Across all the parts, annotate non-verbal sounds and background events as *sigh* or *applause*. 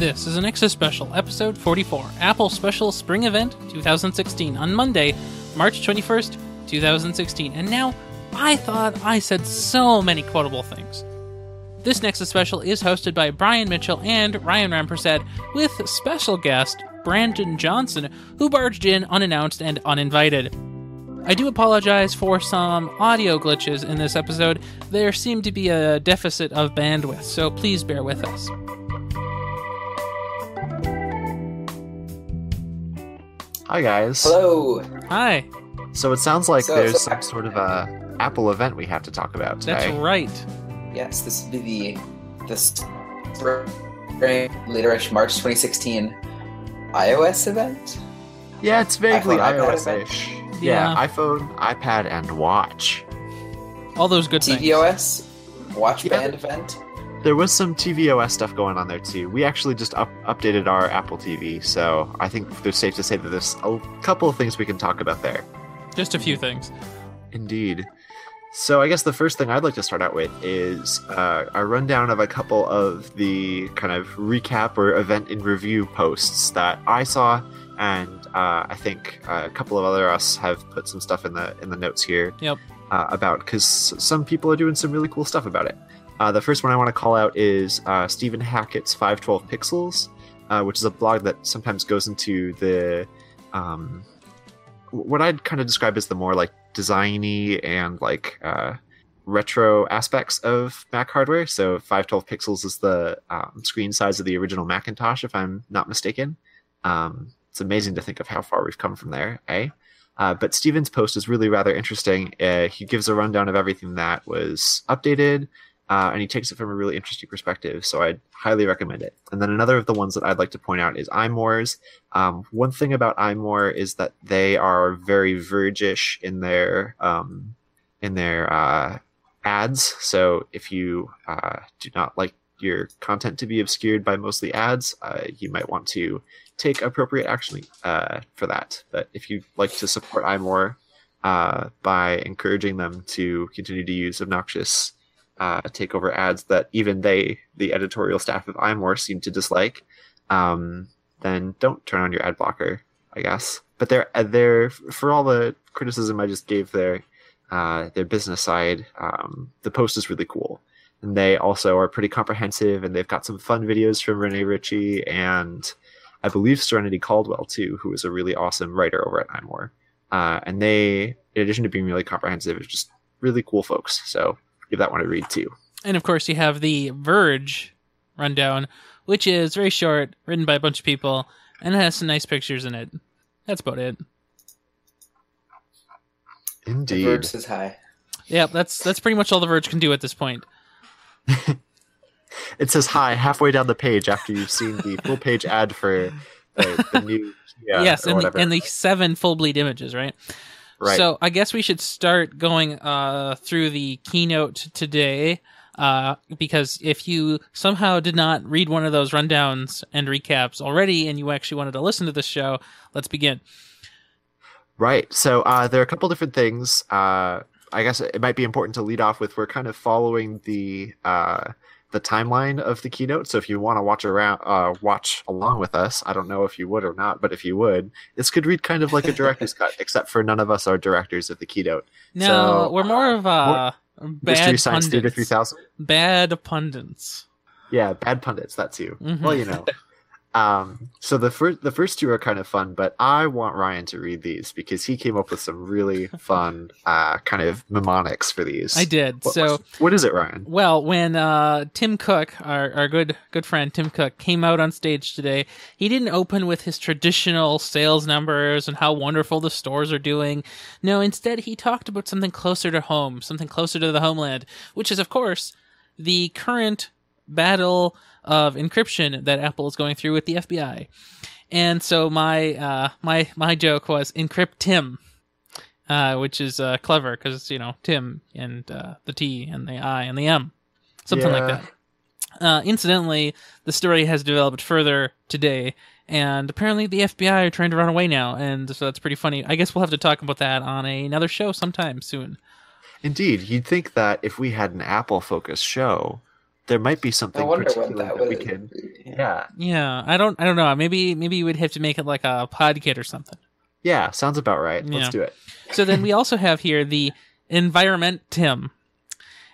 This is an Nexus Special, Episode 44, Apple Special Spring Event 2016, on Monday, March 21st, 2016. And now, I thought I said so many quotable things. This Nexus Special is hosted by Brian Mitchell and Ryan Rampersad, with special guest Brandon Johnson, who barged in unannounced and uninvited. I do apologize for some audio glitches in this episode. There seemed to be a deficit of bandwidth, so please bear with us. Hi guys. Hello. Hi, So it sounds like So- there's so- some sort of a Apple event we have to talk about today. that's right. Yes, this will be the the spring laterish March 2016 iOS event. Yeah, it's vaguely iPhone, iOS-ish. Yeah. Yeah, iPhone, iPad, and Watch. All those good things. tvOS, Watch Yeah. Band event. There was some tvOS stuff going on there too. We actually just up- updated our Apple TV, so I think it's safe to say that there's a couple of things we can talk about there. Just a few things. Indeed. So I guess the first thing I'd like to start out with is uh, a rundown of a couple of the kind of recap or event in review posts that I saw, and uh, I think uh, a couple of other us have put some stuff in the in the notes here. Yep. Uh, about because some people are doing some really cool stuff about it. Uh, the first one I want to call out is uh, Stephen Hackett's 512 Pixels, uh, which is a blog that sometimes goes into the um, what I'd kind of describe as the more like designy and like uh, retro aspects of Mac hardware. So 512 pixels is the um, screen size of the original Macintosh, if I'm not mistaken. Um, it's amazing to think of how far we've come from there, eh? Uh, but Stephen's post is really rather interesting. Uh, he gives a rundown of everything that was updated, uh, and he takes it from a really interesting perspective. So I'd highly recommend it. And then another of the ones that I'd like to point out is iMore's. Um, one thing about iMore is that they are very verge-ish in their um, in their uh, ads. So if you uh, do not like your content to be obscured by mostly ads, uh, you might want to take appropriate action uh, for that. But if you like to support iMore uh, by encouraging them to continue to use obnoxious uh, takeover ads that even they, the editorial staff of iMore, seem to dislike, um, then don't turn on your ad blocker, I guess. But they're uh, they're for all the criticism I just gave their uh, their business side, um, the post is really cool. And they also are pretty comprehensive, and they've got some fun videos from Rene Ritchie and I believe Serenity Caldwell too, who is a really awesome writer over at iMore. Uh, and they, in addition to being really comprehensive, are just really cool folks. So give that one a read too. And of course, you have the Verge rundown, which is very short, written by a bunch of people, and it has some nice pictures in it. That's about it. The Indeed. Verge says hi. Yeah, that's that's pretty much all the Verge can do at this point. *laughs* It says hi halfway down the page after you've seen the full page ad for the, the new yeah, yes, or and the, and the seven full bleed images, right? Right. So I guess we should start going uh, through the keynote today, uh, because if you somehow did not read one of those rundowns and recaps already, and you actually wanted to listen to this show, let's begin. Right. So uh, there are a couple different things. Uh, I guess it might be important to lead off with we're kind of following the uh, the timeline of the keynote. So if you want to watch around, uh, watch along with us, I don't know if you would or not, but if you would, this could read kind of like a director's cut, *laughs* except for none of us are directors of the keynote. No, So, we're more of uh, Mystery bad Science Theater pundits. 3000. Bad pundits. Yeah, bad pundits. That's you. Mhm. Well, you know. *laughs* Um, so the first the first two are kind of fun, but I want Ryan to read these because he came up with some really *laughs* fun uh, kind of mnemonics for these. I did. What- so what is it, Ryan? Well, when uh, Tim Cook, our, our good good friend Tim Cook, came out on stage today, he didn't open with his traditional sales numbers and how wonderful the stores are doing. No, instead he talked about something closer to home, something closer to the homeland, which is of course the current battle of encryption that Apple is going through with the FBI. And so my uh, my my joke was EncrypTIM uh, which is uh, clever because you know Tim and uh, the T and the I and the M, something like that. Uh, incidentally, the story has developed further today, and apparently the FBI are trying to run away now, and so that's pretty funny. I guess we'll have to talk about that on a, another show sometime soon. Indeed, you'd think that if we had an Apple focused show, there might be something I wonder what particular that that we can. Yeah, Yeah, I don't I don't know. Maybe maybe you would have to make it like a pod kit or something. yeah, sounds about right. Yeah. Let's do it. So then we also have here the EnvironmenTIM.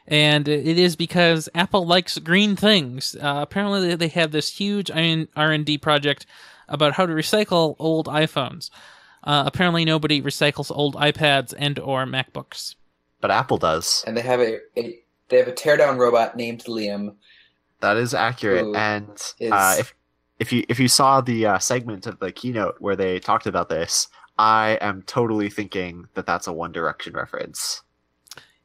And it is because Apple likes green things. Uh, apparently, they have this huge R and D project about how to recycle old iPhones. Uh, apparently, nobody recycles old iPads and or MacBooks. But Apple does. And they have a, a they have a teardown robot named Liam. That is accurate. And is- uh, if if you if you saw the uh, segment of the keynote where they talked about this, I am totally thinking that that's a One Direction reference.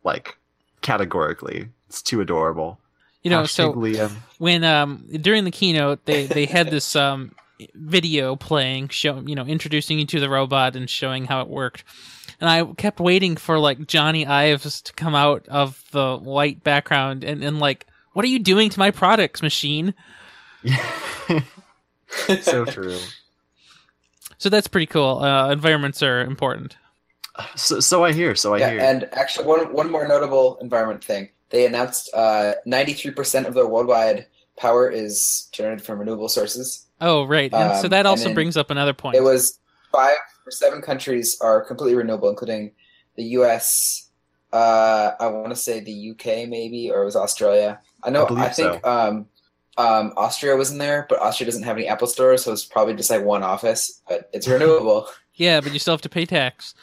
Like categorically, it's too adorable. You know, Hashtag so Liam. when um during the keynote they they had this um video playing show you know introducing you to the robot and showing how it worked and i kept waiting for like jony ives to come out of the white background and, and like what are you doing to my products machine *laughs* so true. so that's pretty cool uh environments are important So, so I hear. So I yeah, hear. and actually, one one more notable environment thing. They announced uh, 93% of their worldwide power is generated from renewable sources. oh right and so Um, that also brings up another point It was five or seven countries are completely renewable, including the U.S. Uh, I want to say the UK, maybe, or it was Australia. I know. I I, think um, um, Austria was in there, but Austria doesn't have any Apple stores, so it's probably just like one office. But it's *laughs* renewable. Yeah, but you still have to pay tax.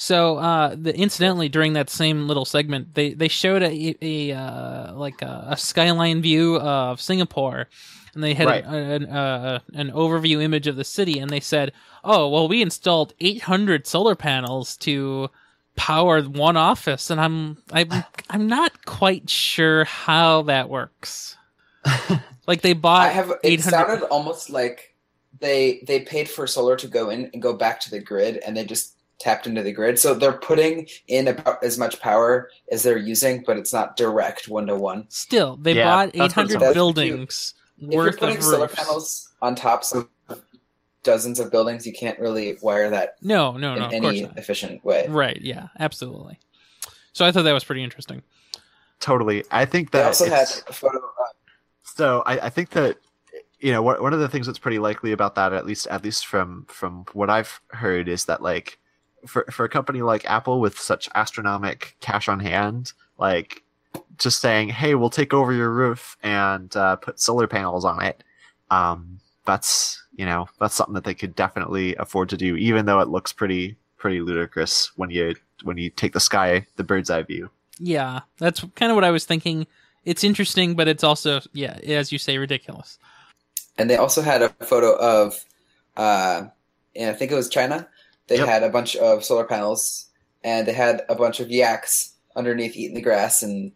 So, uh, the, incidentally, during that same little segment, they, they showed a, a uh, like a, a skyline view of Singapore, and they had Right. an, uh, an overview image of the city, and they said, "Oh, well, we installed 800 solar panels to power one office," and I'm I'm *sighs* I'm not quite sure how that works. like they bought I have. It 800 sounded almost like they they paid for solar to go in and go back to the grid, and they just tapped into the grid. So they're putting in about as much power as they're using, but it's not direct one to one. Still, they Yeah, bought that's what it 800 sounds buildings If you're putting of solar roofs. panels on tops of dozens of buildings, you can't really wire that No, no, in no, of any efficient way. Right, yeah, absolutely. So I thought that was pretty interesting. totally. I think They that also had a photo. Of, So I, I think that you know one one of the things that's pretty likely about that, at least at least from from what I've heard, is that like for for a company like Apple with such astronomic cash on hand, like just saying, "Hey, we'll take over your roof and uh, put solar panels on it," um, that's you know that's something that they could definitely afford to do, even though it looks pretty pretty ludicrous when you when you take the sky the bird's eye view. Yeah, that's kind of what I was thinking. It's interesting, but it's also, yeah, as you say, ridiculous. and they also had a photo of, uh, and I think it was China. They Yep. had a bunch of solar panels, and they had a bunch of yaks underneath eating the grass and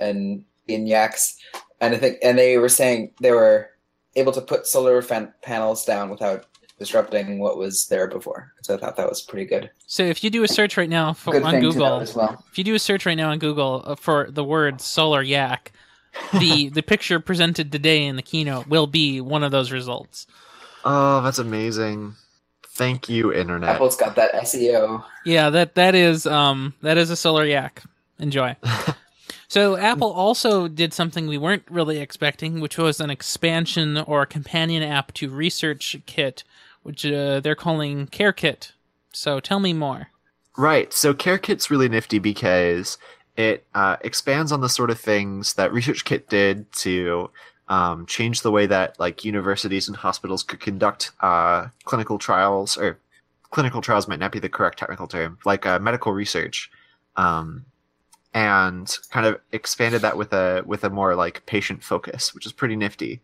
and in yaks. And I think, and they were saying they were able to put solar fan- panels down without disrupting what was there before. So I thought that was pretty good. So if you do a search right now for, on thing to know Google, as well. if you do a search right now on Google uh, for the word solar yak, the *laughs* the picture presented today in the keynote will be one of those results. Oh, that's amazing! Thank you, internet. Apple's got that SEO. Yeah, that that is um that is a solar yak. Enjoy. *laughs* so Apple also did something we weren't really expecting, which was an expansion or companion app to Research Kit, which uh, they're calling Care Kit. So tell me more. Right. So Care Kit's really nifty because it uh, expands on the sort of things that Research Kit did to um, change the way that like universities and hospitals could conduct uh, clinical trials, or clinical trials might not be the correct technical term, like uh, medical research, um, and kind of expanded that with a with a more like patient focus, which is pretty nifty.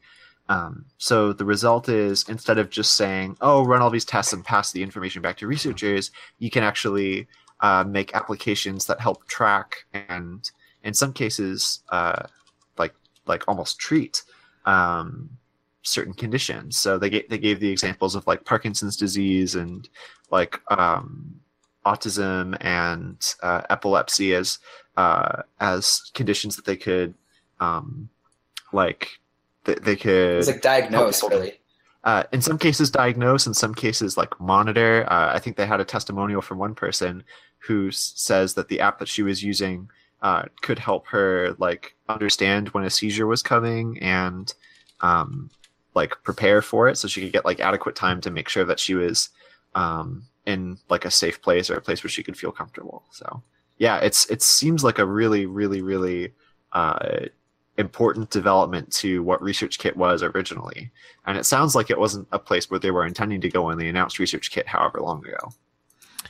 Um, so the result is instead of just saying, "Oh, run all these tests and pass the information back to researchers," you can actually uh, make applications that help track and, in some cases, uh, like like almost treat um, certain conditions. So they gave, they gave the examples of like Parkinson's disease and like um, autism and uh, epilepsy as uh, as conditions that they could um, like they, they could It's like diagnose, really. uh, in some cases diagnose in some cases like monitor uh, i think they had a testimonial from one person who s- says that the app that she was using uh, could help her like understand when a seizure was coming and um, like prepare for it, so she could get like adequate time to make sure that she was um, in like a safe place or a place where she could feel comfortable. So yeah, it's it seems like a really really really uh, important development to what Research Kit was originally, and it sounds like it wasn't a place where they were intending to go when they announced Research Kit, however long ago.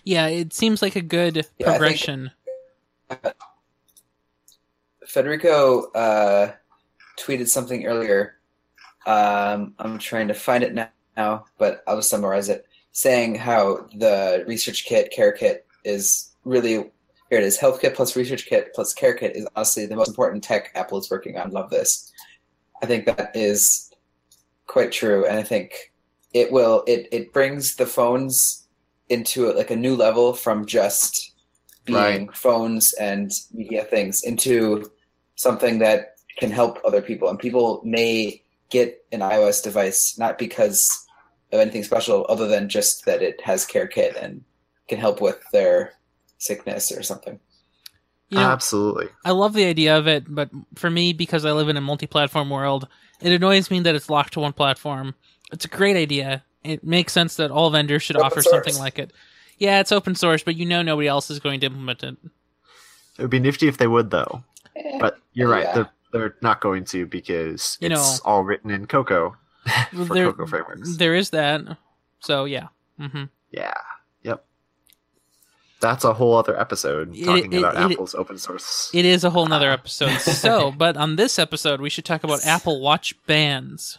Yeah, it seems like a good Yeah, progression. Federico uh, tweeted something earlier. Um, I'm trying to find it now, but I'll just summarize it, saying how the research kit, care kit is really here it is. Health kit plus research kit plus care kit is honestly the most important tech Apple is working on. Love this. I think that is quite true, and I think it will. It it brings the phones into like a new level from just being Right. phones and media things into something that can help other people. And people may get an iOS device not because of anything special, other than just that it has Care Kit and can help with their sickness or something. You know, Absolutely. I love the idea of it, but for me, because I live in a multi-platform world, it annoys me that it's locked to one platform. It's a great idea. It makes sense that all vendors should Open offer source. something like it. Yeah, it's open source, but you know nobody else is going to implement it. It would be nifty if they would, though. But you're right; Yeah. they're, they're not going to because You it's know- all written in Cocoa for there- Cocoa frameworks. There is that. So yeah. hmm Yeah. Yep. That's a whole other episode It- talking it- about it- Apple's open source. It is a whole nother episode. *laughs* so, but on this episode, we should talk about Apple Watch bands.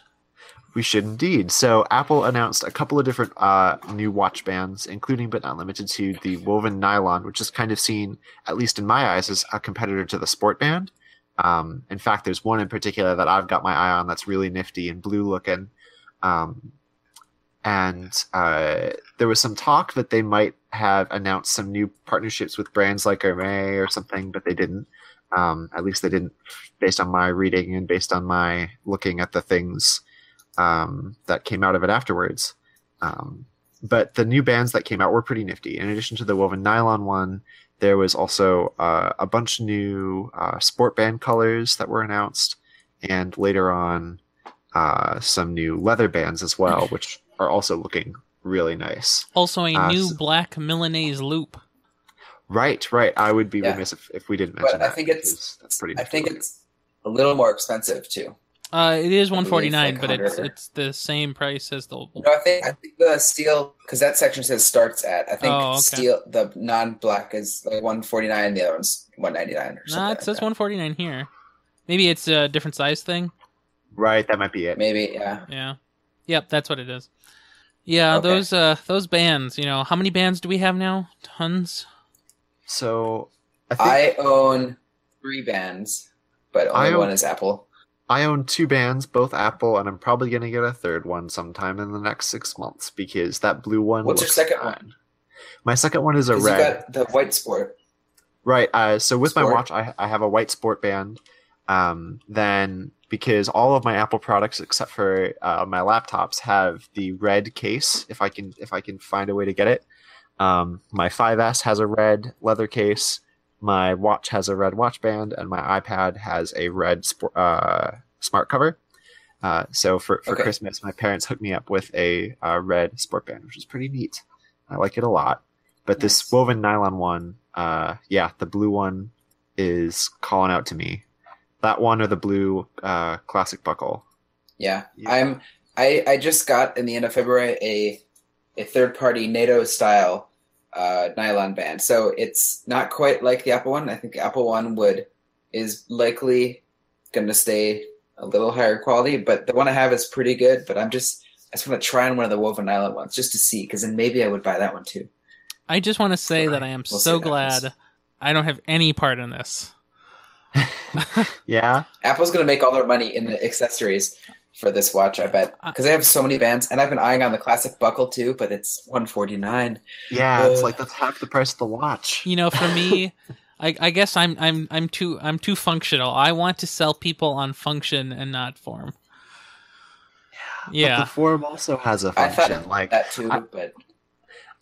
We should indeed. So Apple announced a couple of different uh, new watch bands, including but not limited to the woven nylon, which is kind of seen, at least in my eyes, as a competitor to the sport band. Um, in fact, there's one in particular that I've got my eye on that's really nifty and blue looking. Um, and uh, there was some talk that they might have announced some new partnerships with brands like Hermes or something, but they didn't. Um, at least they didn't, based on my reading and based on my looking at the things um, that came out of it afterwards. Um, but the new bands that came out were pretty nifty. In addition to the woven nylon one, there was also uh, a bunch of new uh, sport band colors that were announced, and later on, uh, some new leather bands as well, which are also looking really nice. Also, a Uh, new s- black Milanese loop. Right, right. I would be Yeah. remiss if, if we didn't But mention I that. think it's- that's pretty. I think it's a little more expensive too. Uh, it is I one believe forty it's nine, like but it's it's the same price as the. No, I think I think the steel because that section says starts at. I think Oh, okay. steel the non-black is like one forty nine. The other one's one ninety nine or something. Nah, it says that. one forty nine here. Maybe it's a different size thing. right. That might be it. Maybe yeah. Yeah. Yep, that's what it is. Yeah, Okay. those uh those bands. You know, how many bands do we have now? Tons. So I think I own three bands, but only I own- one is Apple. I own two bands, both Apple, and I'm probably going to get a third one sometime in the next six months because that blue one. What's your second fine. one? My second one is a red. got the white sport. Right. Uh, so with my watch, I, I have a white sport band. Um, then because all of my Apple products except for uh, my laptops have the red case, if I can if I can find a way to get it. Um, my 5S has a red leather case. My watch has a red watch band, and my iPad has a red sport, uh, smart cover. Uh, so for, for Okay. Christmas, my parents hooked me up with a, uh red sport band, which is pretty neat. I like it a lot. But this woven nylon one, uh, yeah, the blue one is calling out to me. That one or the blue uh, classic buckle. Yeah. Yeah. I'm I I just got in the end of February a a third party NATO style uh, nylon band. So it's not quite like the Apple one. I think the Apple one would is likely going to stay a little higher quality, but the one I have is pretty good. But I'm just I just want to try on one of the woven nylon ones just to see, because then maybe I would buy that one too. I just want to say that I am We'll so glad I don't have any part in this. *laughs* *laughs* Yeah, Apple's going to make all their money in the accessories for this watch, I bet, because they have so many bands, and I've been eyeing on the classic buckle too, but it's 149. yeah, it's Uh. like that's half the price of the watch. You know, for me, *laughs* I, I guess I'm I'm I'm too I'm too functional. I want to sell people on function and not form. But Yeah. the form also has a I thought function. Like that too, I- but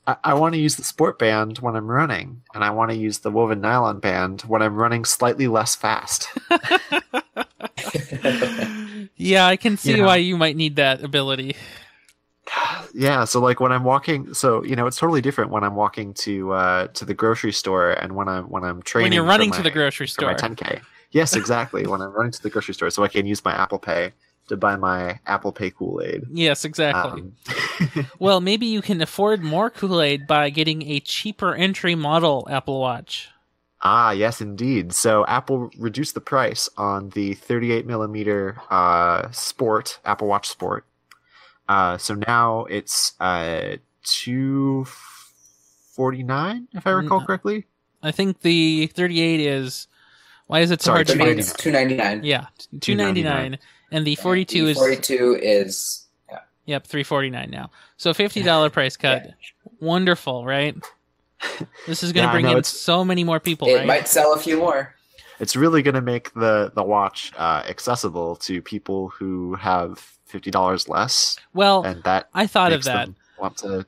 I, I want to use the sport band when I'm running, and I want to use the woven nylon band when I'm running slightly less fast. *laughs* *laughs* yeah, I can see You know. why you might need that ability. *sighs* yeah, so like when I'm walking, so you know it's totally different when I'm walking to uh, to the grocery store and when I'm when I'm training. When you're for running to the grocery store. my 10k. Yes, exactly. when I'm running to the grocery store, so I can use my Apple Pay to buy my Apple Pay Kool Aid. Yes, exactly. Um, *laughs* Well, maybe you can afford more Kool Aid by getting a cheaper entry model Apple Watch. ah, yes, indeed. So Apple reduced the price on the 38 millimeter uh, Sport Apple Watch Sport. Uh, so now it's uh, two forty nine, if I recall Mm, correctly. I think the 38 is. Why is it so Sorry, hard to find? It's two ninety nine. Yeah, 299 and the 42 is forty two is yeah. yep, 349 now. So $50 price cut. Wonderful, right? *laughs* This is going to Yeah, bring know, in so many more people, It right? might sell a few more. It's really going to make the the watch uh, accessible to people who have fifty dollars less, well, and that I thought of that. them want to.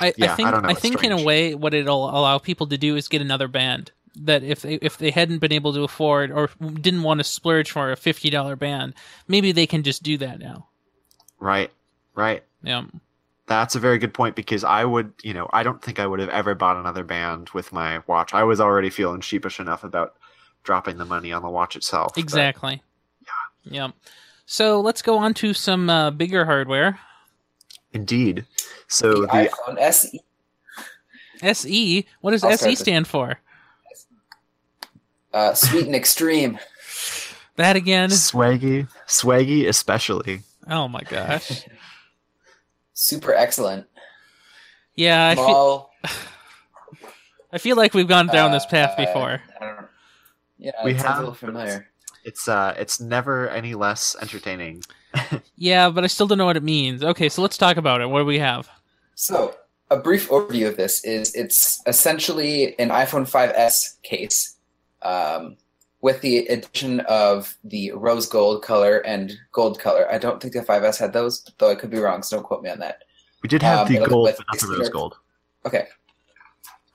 I, Yeah, I I think don't know, I it's think in a way what it'll allow people to do is get another band that if they if they hadn't been able to afford or didn't want to splurge for a fifty dollar band, maybe they can just do that now. Right, right. Yeah. That's a very good point because I would, you know, I don't think I would have ever bought another band with my watch. I was already feeling sheepish enough about dropping the money on the watch itself. but- Exactly. Yeah. Yeah. So let's go on to some uh, bigger hardware. indeed. So The, the iPhone SE. SE. What does I'll SE stand for? Uh, sweet and extreme. That again? swaggy, swaggy especially. Oh my gosh. Super excellent. Yeah, I feel Small. *sighs* I feel like we've gone down this path uh, before. I don't know. Yeah, We it have- a little familiar. It's uh, it's never any less entertaining. *laughs* Yeah, but I still don't know what it means. Okay, so let's talk about it. What do we have? So, a brief overview of this is it's essentially an iPhone 5S case um, with the addition of the rose gold color and gold color. I don't think the 5S had those, though I could be wrong, so don't quote me on that. We did have Um, the gold, but not the rose gold. Okay.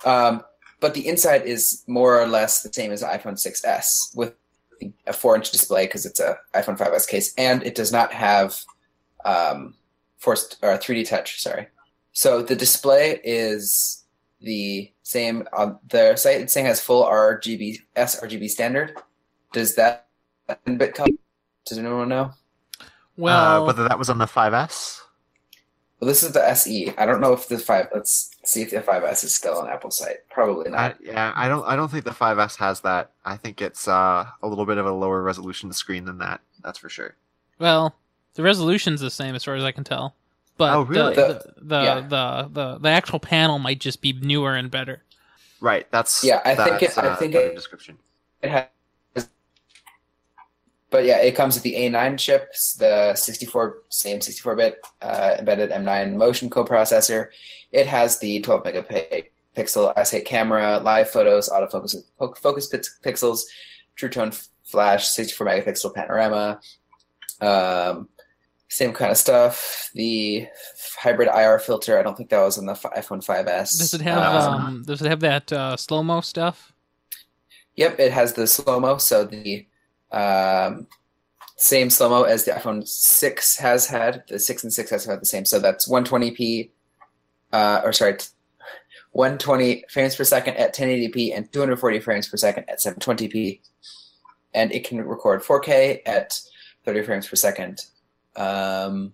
Um, but the inside is more or less the same as the iPhone 6S with a four inch display because it's a iPhone 5S case, and it does not have um, forced or 3D touch. Sorry. So the display is the same. On the site it's saying has full RGB sRGB standard. Does that bit come? Does anyone know? Well, uh, whether that was on the 5S. Well, this is the SE. I don't know if the five. Let's see if the 5S is still on Apple site. Probably I, not. yeah, I don't. I don't think the 5S has that. I think it's uh, a little bit of a lower resolution screen than that. That's for sure. well, the resolution's the same as far as I can tell. But Oh, really? the the the, Yeah. the, the the actual panel might just be newer and better. Right. That's Yeah, I think that's, it- I uh, think better it- description. It has, but yeah, it comes with the A9 chips, the 64 same 64-bit uh, embedded M9 motion coprocessor. It has the 12 megapixel iSight camera, live photos, autofocus, focus pixels, True Tone flash, 64 megapixel panorama. Um, same kind of stuff. The hybrid IR filter. I don't think that was on the iPhone 5s. Does it have Um, um does it have that uh, slow mo stuff? Yep, it has the slow mo. So the um, same slow mo as the iPhone 6 has had. The 6 and 6 has had the same. So that's 120p, uh, or sorry, 120 frames per second at 1080p and 240 frames per second at 720p. And it can record 4K at 30 frames per second. Um,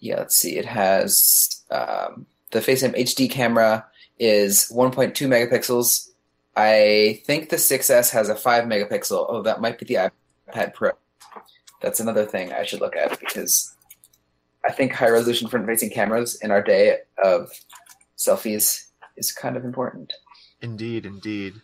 yeah, let's see. It has um, the FaceTime HD camera is 1.2 megapixels I think the 6S has a 5 megapixel. Oh, that might be the iPad Pro. That's another thing I should look at because I think high resolution front facing cameras in our day of selfies is kind of important. Indeed, indeed.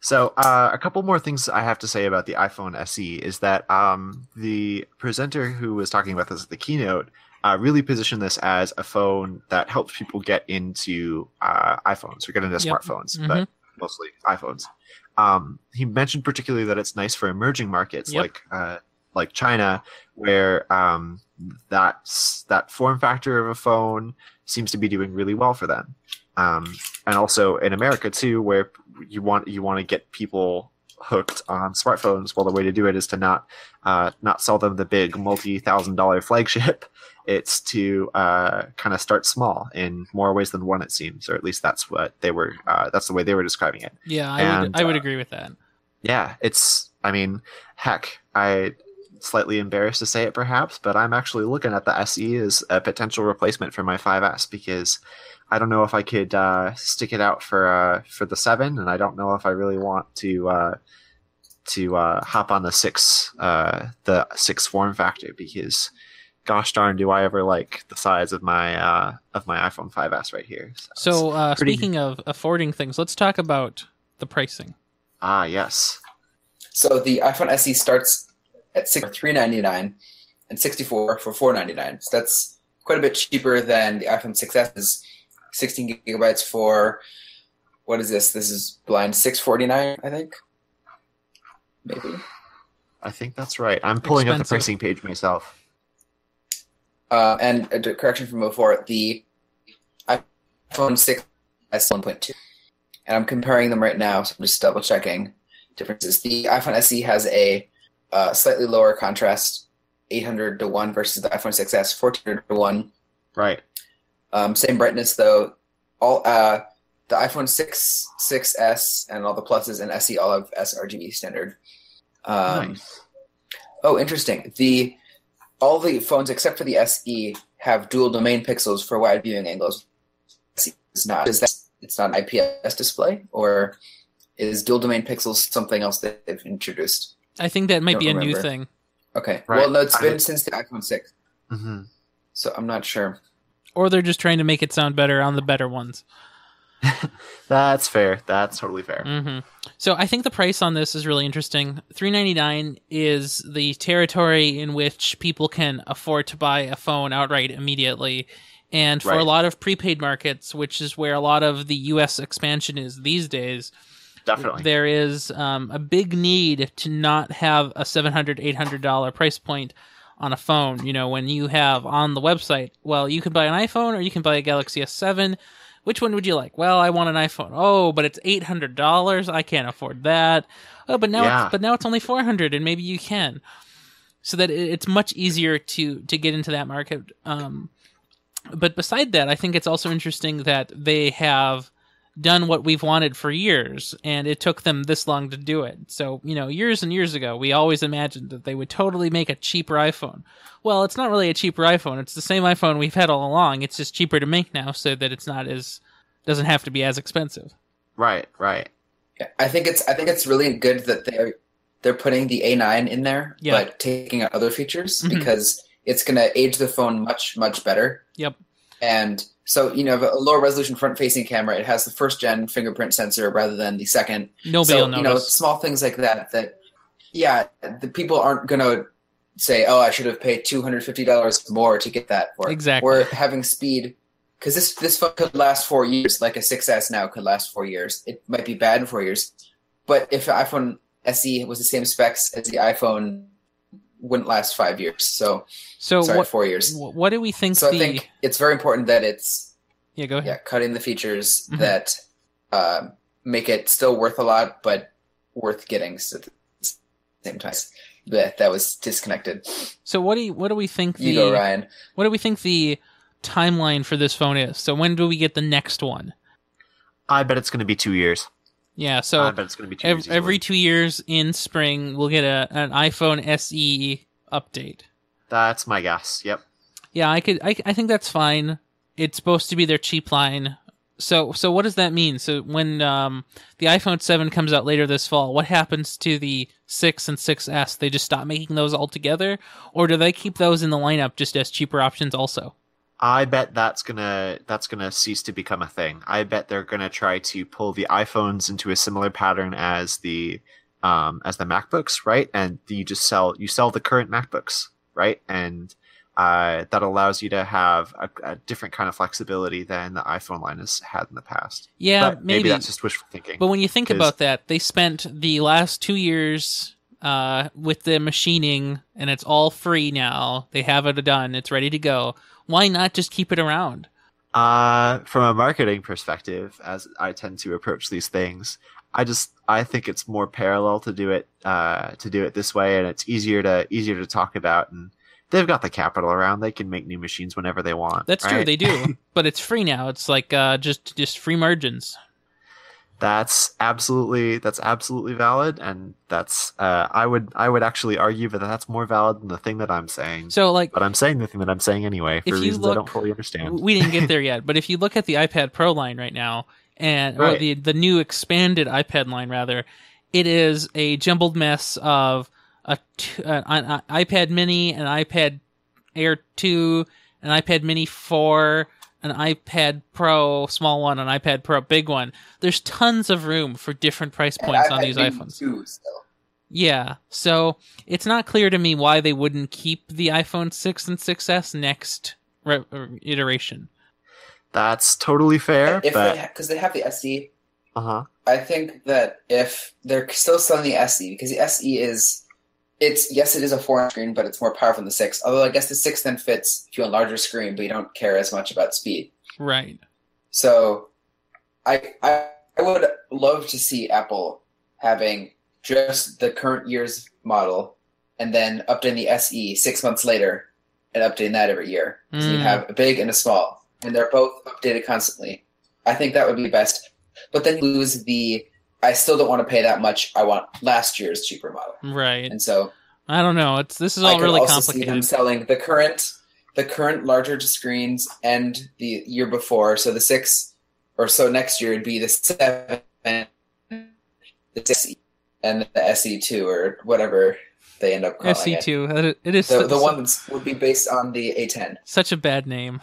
So, uh, a couple more things I have to say about the iPhone SE is that um, the presenter who was talking about this at the keynote uh, really positioned this as a phone that helps people get into uh, iPhones or get into Yep. smartphones, Mhm. but mostly iPhones. Um, he mentioned particularly that it's nice for emerging markets Yep. like uh, like China, where um, that's that form factor of a phone seems to be doing really well for them, um, and also in America too, where you want you want to get people hooked on smartphones. Well, the way to do it is to not uh, not sell them the big multi thousand dollar flagship. *laughs* It's to uh, kind of start small in more ways than one, it seems, or at least that's what they were. Uh, that's the way they were describing it. Yeah, I And, would I would uh, agree with that. Yeah, it's. I mean, heck, I slightly embarrassed to say it perhaps, but I'm actually looking at the SE as a potential replacement for my 5S because I don't know if I could uh, stick it out for uh, for the seven, and I don't know if I really want to uh, to uh, hop on the six uh, the six form factor because gosh darn do I ever like the size of my uh, of my iPhone 5S right here. So uh, pretty- speaking of affording things, let's talk about the pricing. ah yes, So the iPhone SE starts at six three ninety nine, and sixty four for four ninety nine. So that's quite a bit cheaper than the iPhone 6s is sixteen gigabytes for what is this? This is blind six forty nine, I think. Maybe. I think that's right. I'm pulling up the pricing page myself. Uh, and a d- correction from before, the iPhone 6s 1.2. And I'm comparing them right now, so I'm just double checking differences. The iPhone SE has a uh, slightly lower contrast, 800 to 1 versus the iPhone 6s, 1400 to 1. Right. Um, same brightness though. All uh, the iPhone 6, 6s, and all the pluses and SE all have sRGB standard. Um, nice. Oh, interesting. The all the phones except for the SE have dual domain pixels for wide viewing angles. SE is not. Is that it's not an IPS display, or is dual domain pixels something else that they've introduced? I think that might Don't be a new thing. Okay. Right. Well, no, it's I- been since the iPhone six, hmm so I'm not sure. Or they're just trying to make it sound better on the better ones. *laughs* That's fair. That's totally fair. hmm So I think the price on this is really interesting. Three ninety nine is the territory in which people can afford to buy a phone outright immediately. And for a lot of prepaid markets, which is where a lot of the U.S. expansion is these days, Definitely. there is um, a big need to not have a $700 $800 price point on a phone you know when you have on the website well you can buy an iphone or you can buy a galaxy s7 which one would you like? Well i want an iphone. Oh but it's $800 i can't afford that. Oh but now Yeah. it's, but now it's only 400 and maybe you can. So that it's much easier to to get into that market. Um, but beside that i think it's also interesting that they have done what we've wanted for years and it took them this long to do it so you know years and years ago we always imagined that they would totally make a cheaper iphone well it's not really a cheaper iphone it's the same iphone we've had all along it's just cheaper to make now so that it's not as doesn't have to be as expensive Right. Right. Yeah, I think it's I think it's really good that they're they're putting the A9 in there, Yeah. but taking out other features Mhm. because it's going to age the phone much much better. Yep. And so you know, a lower resolution front facing camera. It has the first gen fingerprint sensor rather than the second. nobody so will you know, small things like that. That yeah, the people aren't going to say, "Oh, I should have paid two hundred fifty dollars more to get that." For. Exactly. We're having speed because this this phone could last four years, like a 6S now could last four years. It might be bad in four years, but if iPhone SE was the same specs as the iPhone, wouldn't last five years. So so sorry, what four years. what do we think So the I think it's very important that it's yeah go ahead yeah cutting the features Mhm. that um, make it still worth a lot, but worth getting at the same time. That that was disconnected. so what do you, what do we think You go, Ryan. what do we think the timeline for this phone is so when do we get the next one I bet it's going to be two years. Yeah so bet it's to be Ev- every two years in spring, we'll get a an iPhone SE update. That's my guess. Yep. Yeah, I could. I, I think that's fine. It's supposed to be their cheap line. So so what does that mean? So when um, the iPhone seven comes out later this fall, what happens to the six and 6S? They just stop making those altogether, or do they keep those in the lineup just as cheaper options also? I bet that's gonna that's gonna cease to become a thing. I bet they're gonna try to pull the iPhones into a similar pattern as the um, as the MacBooks, right? And you just sell you sell the current MacBooks, right? And uh, that allows you to have a, a different kind of flexibility than the iPhone line has had in the past. Yeah, but maybe. that's just wishful thinking. But when you think about that, they spent the last two years uh, with the machining, and it's all free now. They have it done. It's ready to go. Why not just keep it around? Uh, from a marketing perspective, as I tend to approach these things, I just I think it's more parallel to do it uh, to do it this way, and it's easier to easier to talk about. And they've got the capital around; they can make new machines whenever they want. That's true, they do, *laughs* but it's free now. It's like uh, just just free margins. That's absolutely that's absolutely valid, and that's uh, I would I would actually argue that that's more valid than the thing that I'm saying. So like but I'm saying the thing that I'm saying anyway for reasons I don't fully understand. we didn't get there yet, but if you look at the iPad Pro line right now, and or the the new expanded iPad line rather, it is a jumbled mess of a t- an, an iPad Mini, an iPad Air two, an iPad Mini four, an iPad Pro small one, an iPad Pro big one. There's tons of room for different price And points on iPad these iPhones. too, still. Yeah, so it's not clear to me why they wouldn't keep the iPhone 6 and 6S next re- er, iteration. That's totally fair, If but they because they have the SE, uh huh. I think that if they're still selling the SE, because the SE is, it's yes, it is a four-inch screen, but it's more powerful than the six. Although I guess the six then fits if you want a larger screen, but you don't care as much about speed. Right. So, I I, I would love to see Apple having just the current year's model, and then updating the SE six months later, and updating that every year. So you Mm. have a big and a small, and they're both updated constantly. I think that would be best. But then you lose the. I still don't want to pay that much. I want last year's cheaper model, Right. and so I don't know. It's this is I all could really also see them selling the current, the current larger screens and the year before. So the six, or so next year would be the seven, the six, and the SE two or whatever they end up calling it. SE2. It is The, su- the one that would be based on the A10. such a bad name.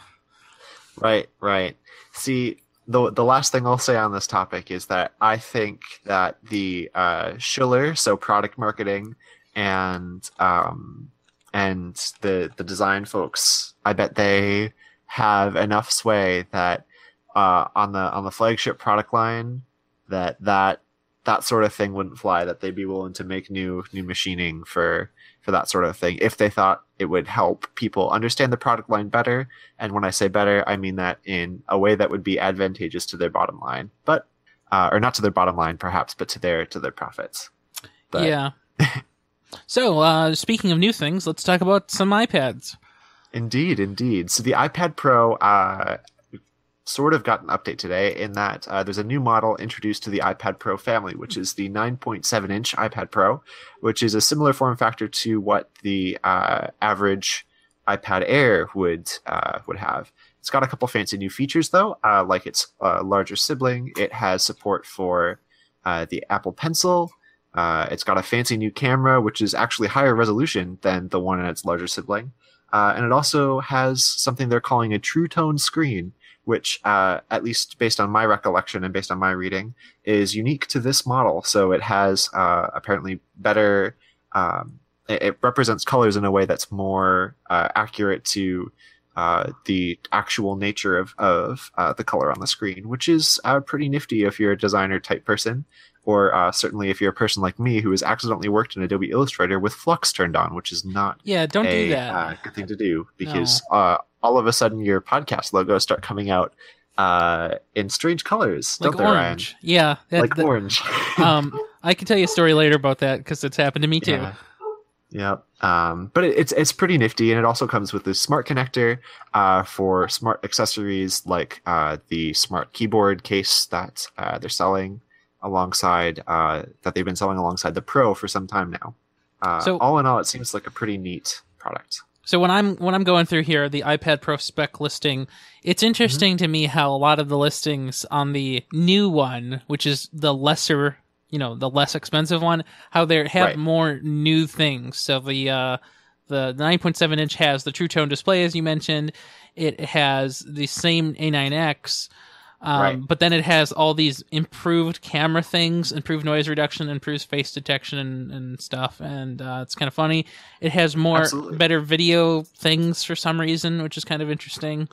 Right, right. See, the the last thing I'll say on this topic is that I think that the uh, Schiller, so product marketing, and um, and the the design folks, I bet they have enough sway that uh, on the on the flagship product line that that that sort of thing wouldn't fly. That they'd be willing to make new new machining for for that sort of thing if they thought it would help people understand the product line better and when I say better, I mean that in a way that would be advantageous to their bottom line, but uh, or not to their bottom line, perhaps, but to their to their profits. But yeah. *laughs* so, uh, speaking of new things, let's talk about some iPads. indeed, indeed. So the iPad Pro uh, sort of got an update today in that uh, there's a new model introduced to the iPad Pro family, which is the 9.7 inch iPad Pro, which is a similar form factor to what the uh, average iPad Air would uh, would have. It's got a couple fancy new features though, uh, like its uh, larger sibling. It has support for uh, the Apple Pencil. It's got a fancy new camera, which is actually higher resolution than the one in its larger sibling. And it also has something they're calling a True Tone screen, which, uh, at least based on my recollection and based on my reading, is unique to this model. So it has uh, apparently better. Um, it, it represents colors in a way that's more uh, accurate to uh, the actual nature of, of uh, the color on the screen, which is uh, pretty nifty if you're a designer type person, or uh, certainly if you're a person like me who has accidentally worked in Adobe Illustrator with Flux turned on, which is not Yeah, don't a do that. Good thing to do because uh, all of a sudden your podcast logos start coming out uh, in strange colors, like don't they, Ryan? orange. Yeah. that- Like that- orange. *laughs* um, I can tell you a story later about that because it's happened to me too. Yeah. Yep. Um, but it, it's it's pretty nifty, and it also comes with this smart connector uh, for smart accessories like uh, the smart keyboard case that uh, they're selling alongside uh, that they've been selling alongside the Pro for some time now. Uh, So- all in all, it seems like a pretty neat product. So when I'm when I'm going through here the iPad Pro spec listing, it's Mm-hmm. interesting to me how a lot of the listings on the new one, which is the lesser, you know, the less expensive one, how they have Right. more new things. So the uh the 9.7 inch has the True Tone display as you mentioned. It has the same A9X. Um, Right. But then it has all these improved camera things, improved noise reduction, improved face detection, and, and stuff. And uh, it's kind of funny. It has more Absolutely. better video things for some reason, which is kind of interesting.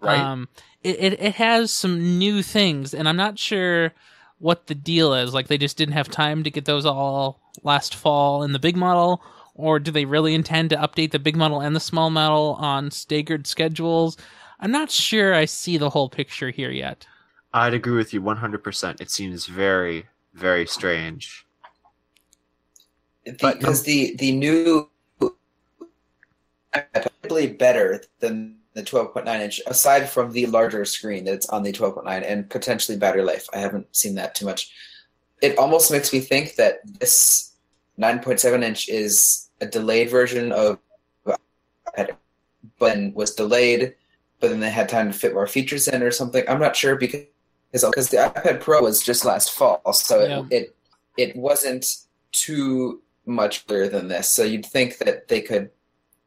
Right. Um, it, it it has some new things, and I'm not sure what the deal is. Like they just didn't have time to get those all last fall in the big model, or do they really intend to update the big model and the small model on staggered schedules? I'm not sure I see the whole picture here yet. I'd agree with you 100%. It seems very, very strange. But- Because the, the new probably better than the 12.9 inch, aside from the larger screen that's on the 12.9 and potentially battery life. I haven't seen that too much. It almost makes me think that this 9.7 inch is a delayed version of iPad, but was delayed, but then they had time to fit more features in or something. I'm not sure because because the iPad Pro was just last fall, so Yeah. it, it it wasn't too much clearer than this. So you'd think that they could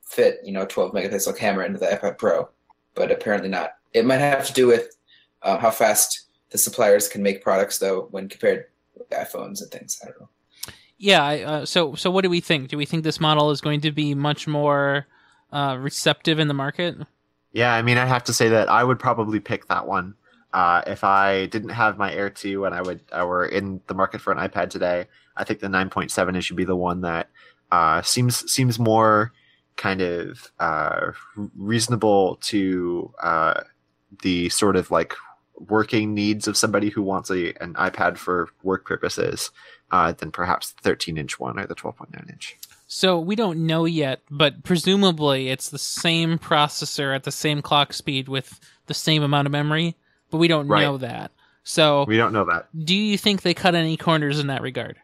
fit, you know, 12 megapixel camera into the iPad Pro, but apparently not. It might have to do with uh, how fast the suppliers can make products, though, when compared with iPhones and things. I don't know. Yeah. I, uh, so so what do we think? Do we think this model is going to be much more uh, receptive in the market? Yeah, I mean, I'd have to say that I would probably pick that one. Uh, if I didn't have my Air 2 and I would I were in the market for an iPad today, I think the 9.7 inch should be the one that uh, seems seems more kind of uh, reasonable to uh, the sort of like working needs of somebody who wants a, an iPad for work purposes uh, than perhaps the 13 inch one or the 12.9 inch. So we don't know yet, but presumably it's the same processor at the same clock speed with the same amount of memory, but we don't Right. know that. So We don't know that. do you think they cut any corners in that regard?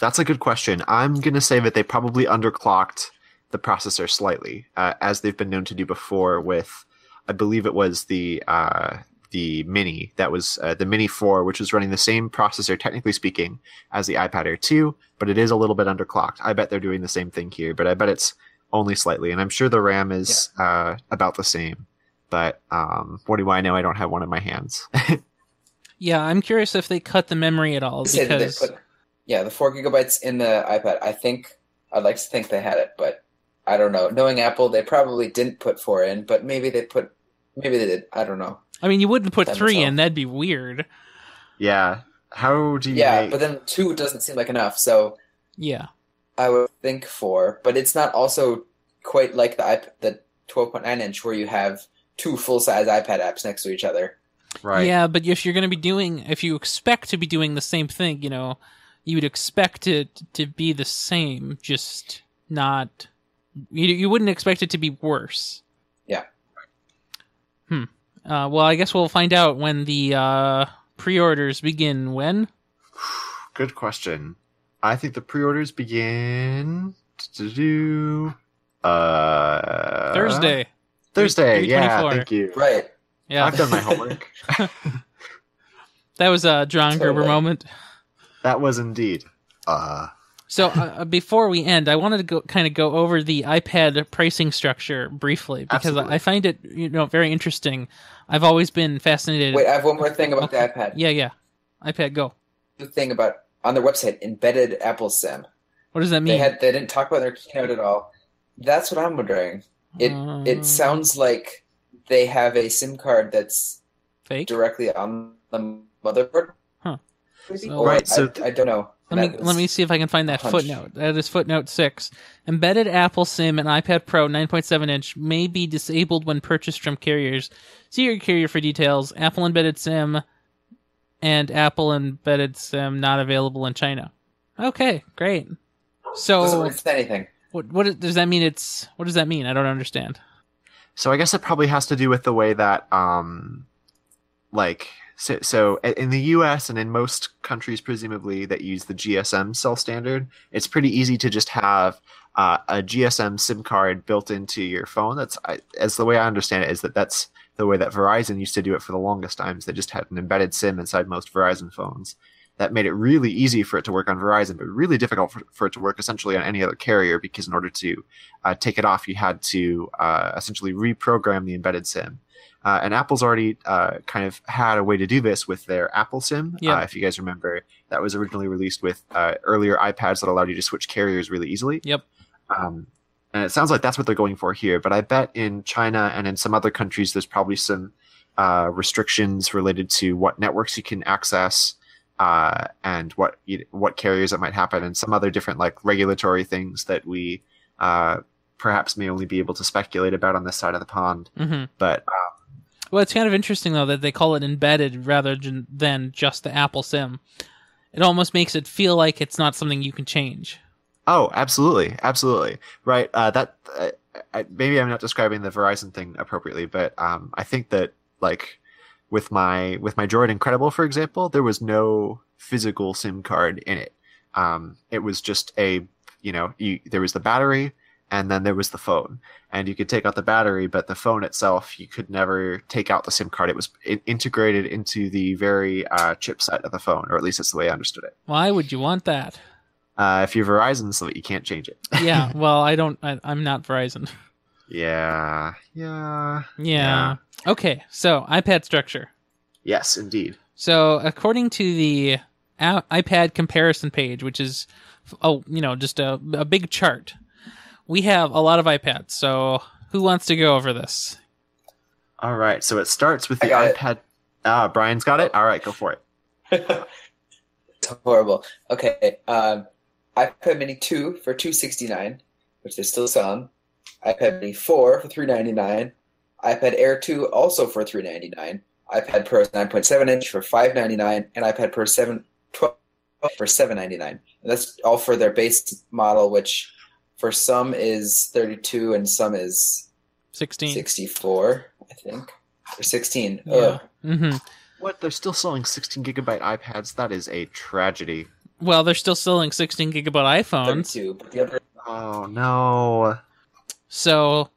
That's a good question. I'm going to say that they probably underclocked the processor slightly, uh, as they've been known to do before with, I believe it was the uh, the Mini that was uh, the Mini 4, which was running the same processor, technically speaking, as the iPad Air 2, but it is a little bit underclocked. I bet they're doing the same thing here, but I bet it's only slightly, and I'm sure the RAM is uh, about the same. But um, what do I know? I don't have one in my hands. *laughs* Yeah, I'm curious if they cut the memory at all They they because put, yeah, the four gigabytes in the iPad. I think I'd like to think they had it, but I don't know. Knowing Apple, they probably didn't put four in, but maybe they put, maybe they did. I don't know. I mean you wouldn't put three much in, that'd be weird. yeah. How do you Yeah, make- but then two doesn't seem like enough, so Yeah. I would think four. But it's not also quite like the iP- the 12.9 inch where you have two full size iPad apps next to each other. right? Yeah, but if you're going to be doing, if you expect to be doing the same thing, you know, you would expect it to be the same, just not. You you wouldn't expect it to be worse. Yeah. Uh, well, I guess we'll find out when the uh, pre-orders begin. When? Good question. I think the pre-orders begin to do uh Thursday. Thursday, Three- yeah, thank you. Right. Yeah, I've done my homework. *laughs* *laughs* that was a John Gruber moment. that was indeed. Uh So uh, before we end, I wanted to go kind of go over the iPad pricing structure briefly because Absolutely. I find it you know very interesting. I've always been fascinated. Wait, I have one more thing about the iPad. Yeah, yeah. iPad Go. The thing about on their website, embedded Apple SIM. What does that They mean? had they didn't talk about their keynote at all. That's what I'm wondering. It Uh, it sounds like they have a SIM card that's fake. directly on the motherboard. Huh. Maybe? So- Or Right, I, so- I, don't know. Let me That let me see if I can find that hunch. footnote. That is footnote six. Embedded Apple SIM and iPad Pro 9.7 inch may be disabled when purchased from carriers. See your carrier for details. Apple embedded SIM and Apple embedded SIM not available in China. Okay, great. doesn't So really say anything. what what does that mean? It's what does that mean? I don't understand. so I guess it probably has to do with the way that um like so, so in the US and in most countries presumably that use the GSM cell standard, it's pretty easy to just have uh, a GSM SIM card built into your phone. That's I, as the way I understand it is that that's the way that Verizon used to do it for the longest times. They just had an embedded SIM inside most Verizon phones. That made it really easy for it to work on Verizon, but really difficult for, for it to work essentially on any other carrier because in order to uh, take it off, you had to uh, essentially reprogram the embedded SIM. Uh, and Apple's already uh, kind of had a way to do this with their Apple SIM. Yeah. Uh, if you guys remember, that was originally released with uh, earlier iPads that allowed you to switch carriers really easily. Yep. Um, and it sounds like that's what they're going for here. But I bet in China and in some other countries, there's probably some uh, restrictions related to what networks you can access uh, and what you, what carriers it might happen, and some other different like regulatory things that we uh, perhaps may only be able to speculate about on this side of the pond. hmm But uh, Well, it's kind of interesting though that they call it embedded rather than just the Apple SIM. It almost makes it feel like it's not something you can change. oh, absolutely, absolutely, right. Uh, that uh, I, maybe I'm not describing the Verizon thing appropriately, but um, I think that like with my with my Droid Incredible, for example, there was no physical SIM card in it. Um, it was just a you know you, there was the battery and then there was the phone and you could take out the battery but the phone itself you could never take out the sim card it was in- integrated into the very uh, chipset of the phone or at least that's the way i understood it Why would you want that? uh, if you're verizon so that you can't change it Yeah, *laughs* well, I don't. I, I'm not Verizon. yeah yeah Yeah. Okay, so iPad structure. yes indeed So according to the iPad comparison page, which is oh you know just a, a big chart, we have a lot of iPads. So who wants to go over this? all right so it starts with the got it. ipad ah brian's got it all right go for it *laughs* it's horrible. Okay, um, iPad Mini two for two sixty nine, which they're still some. iPad Mini four for three ninety nine. iPad Air two also for three ninety nine. iPad Pro nine point seven inch for five ninety nine, and iPad Pro 7 12 for seven ninety nine. And that's all for their base model, which for some is thirty two and some is Sixteen. sixty four, I think, or sixteen. Yeah. Ugh. hmm what they're still selling 16 gigabyte ipads that is a tragedy Well, they're still selling 16 gigabyte iPhones. 32, but the other oh no So,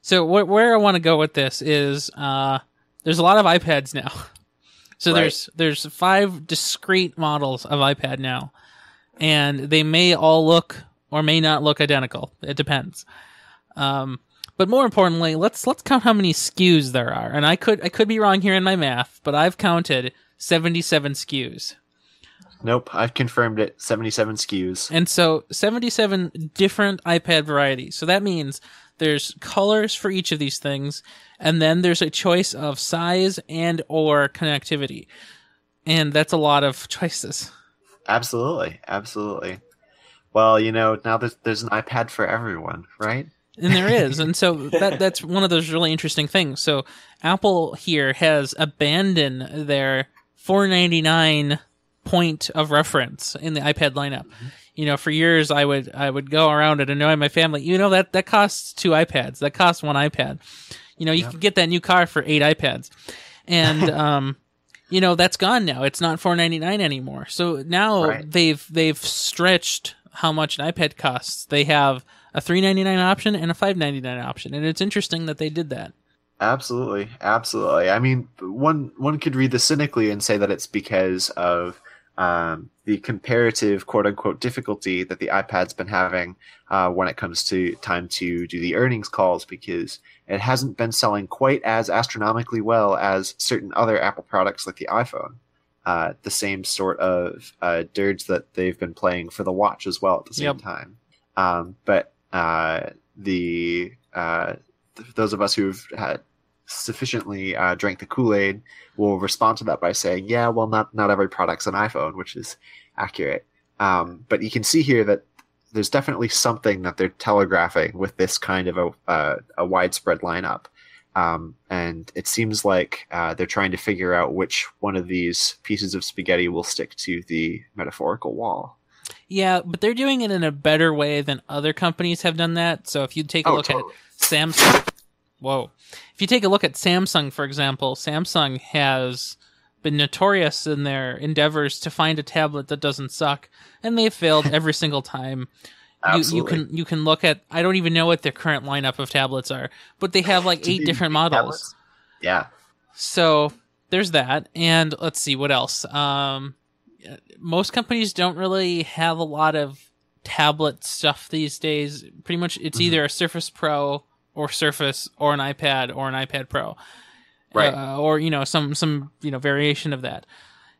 so wh- where I want to go with this is uh, there's a lot of iPads now. *laughs* So Right. there's there's five discrete models of iPad now, and they may all look or may not look identical. It depends. Um, but more importantly, let's let's count how many SKUs there are. And I could I could be wrong here in my math, but I've counted 77 SKUs. Nope, I've confirmed it. 77 SKUs. And so 77 different iPad varieties. So that means there's colors for each of these things and then there's a choice of size and or connectivity. And that's a lot of *laughs* choices. Absolutely, absolutely. Well, you know, now there's there's an iPad for everyone, right? And there is. *laughs* and so that that's one of those really interesting things. So Apple here has abandoned their 499 point of reference in the iPad lineup. You know, for years I would I would go around and annoy my family. You know that that costs two iPads. That costs one iPad. You know, you Yep. could get that new car for eight iPads, and *laughs* um, you know that's gone now. It's not four ninety nine anymore. So now Right. they've they've stretched how much an iPad costs. They have a three ninety nine option and a five ninety nine option, and it's interesting that they did that. Absolutely, absolutely. I mean, one one could read this cynically and say that it's because of um, the comparative quote unquote difficulty that the iPad's been having uh, when it comes to time to do the earnings calls because it hasn't been selling quite as astronomically well as certain other Apple products like the iPhone. Uh, the same sort of uh, dirge that they've been playing for the watch as well at the same Yep. time. Um, but uh, the uh, th- those of us who've had sufficiently uh, drank the Kool Aid will respond to that by saying, "Yeah, well, not not every product's an iPhone," which is accurate. Um, but you can see here that there's definitely something that they're telegraphing with this kind of a uh, a widespread lineup, um, and it seems like uh, they're trying to figure out which one of these pieces of spaghetti will stick to the metaphorical wall. Yeah, but they're doing it in a better way than other companies have done that. So if you take a Oh, look totally. at Samsung, whoa, if you take a look at Samsung, for example, Samsung has been notorious in their endeavors to find a tablet that doesn't suck, and they've failed *laughs* every single time. You, you can you can look at I don't even know what their current lineup of tablets are, but they have like eight different models. tablets? Yeah. So there's that, and let's see what else. Um, most companies don't really have a lot of tablet stuff these days. Pretty much, it's Mhm. either a Surface Pro or Surface or an iPad or an iPad Pro, Right. Uh, or you know some some you know variation of that.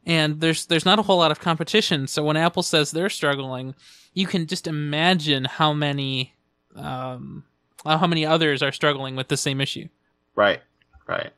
And there's there's not a whole lot of competition. So when Apple says they're struggling, you can just imagine how many um, how many others are struggling with the same issue. Right. Right.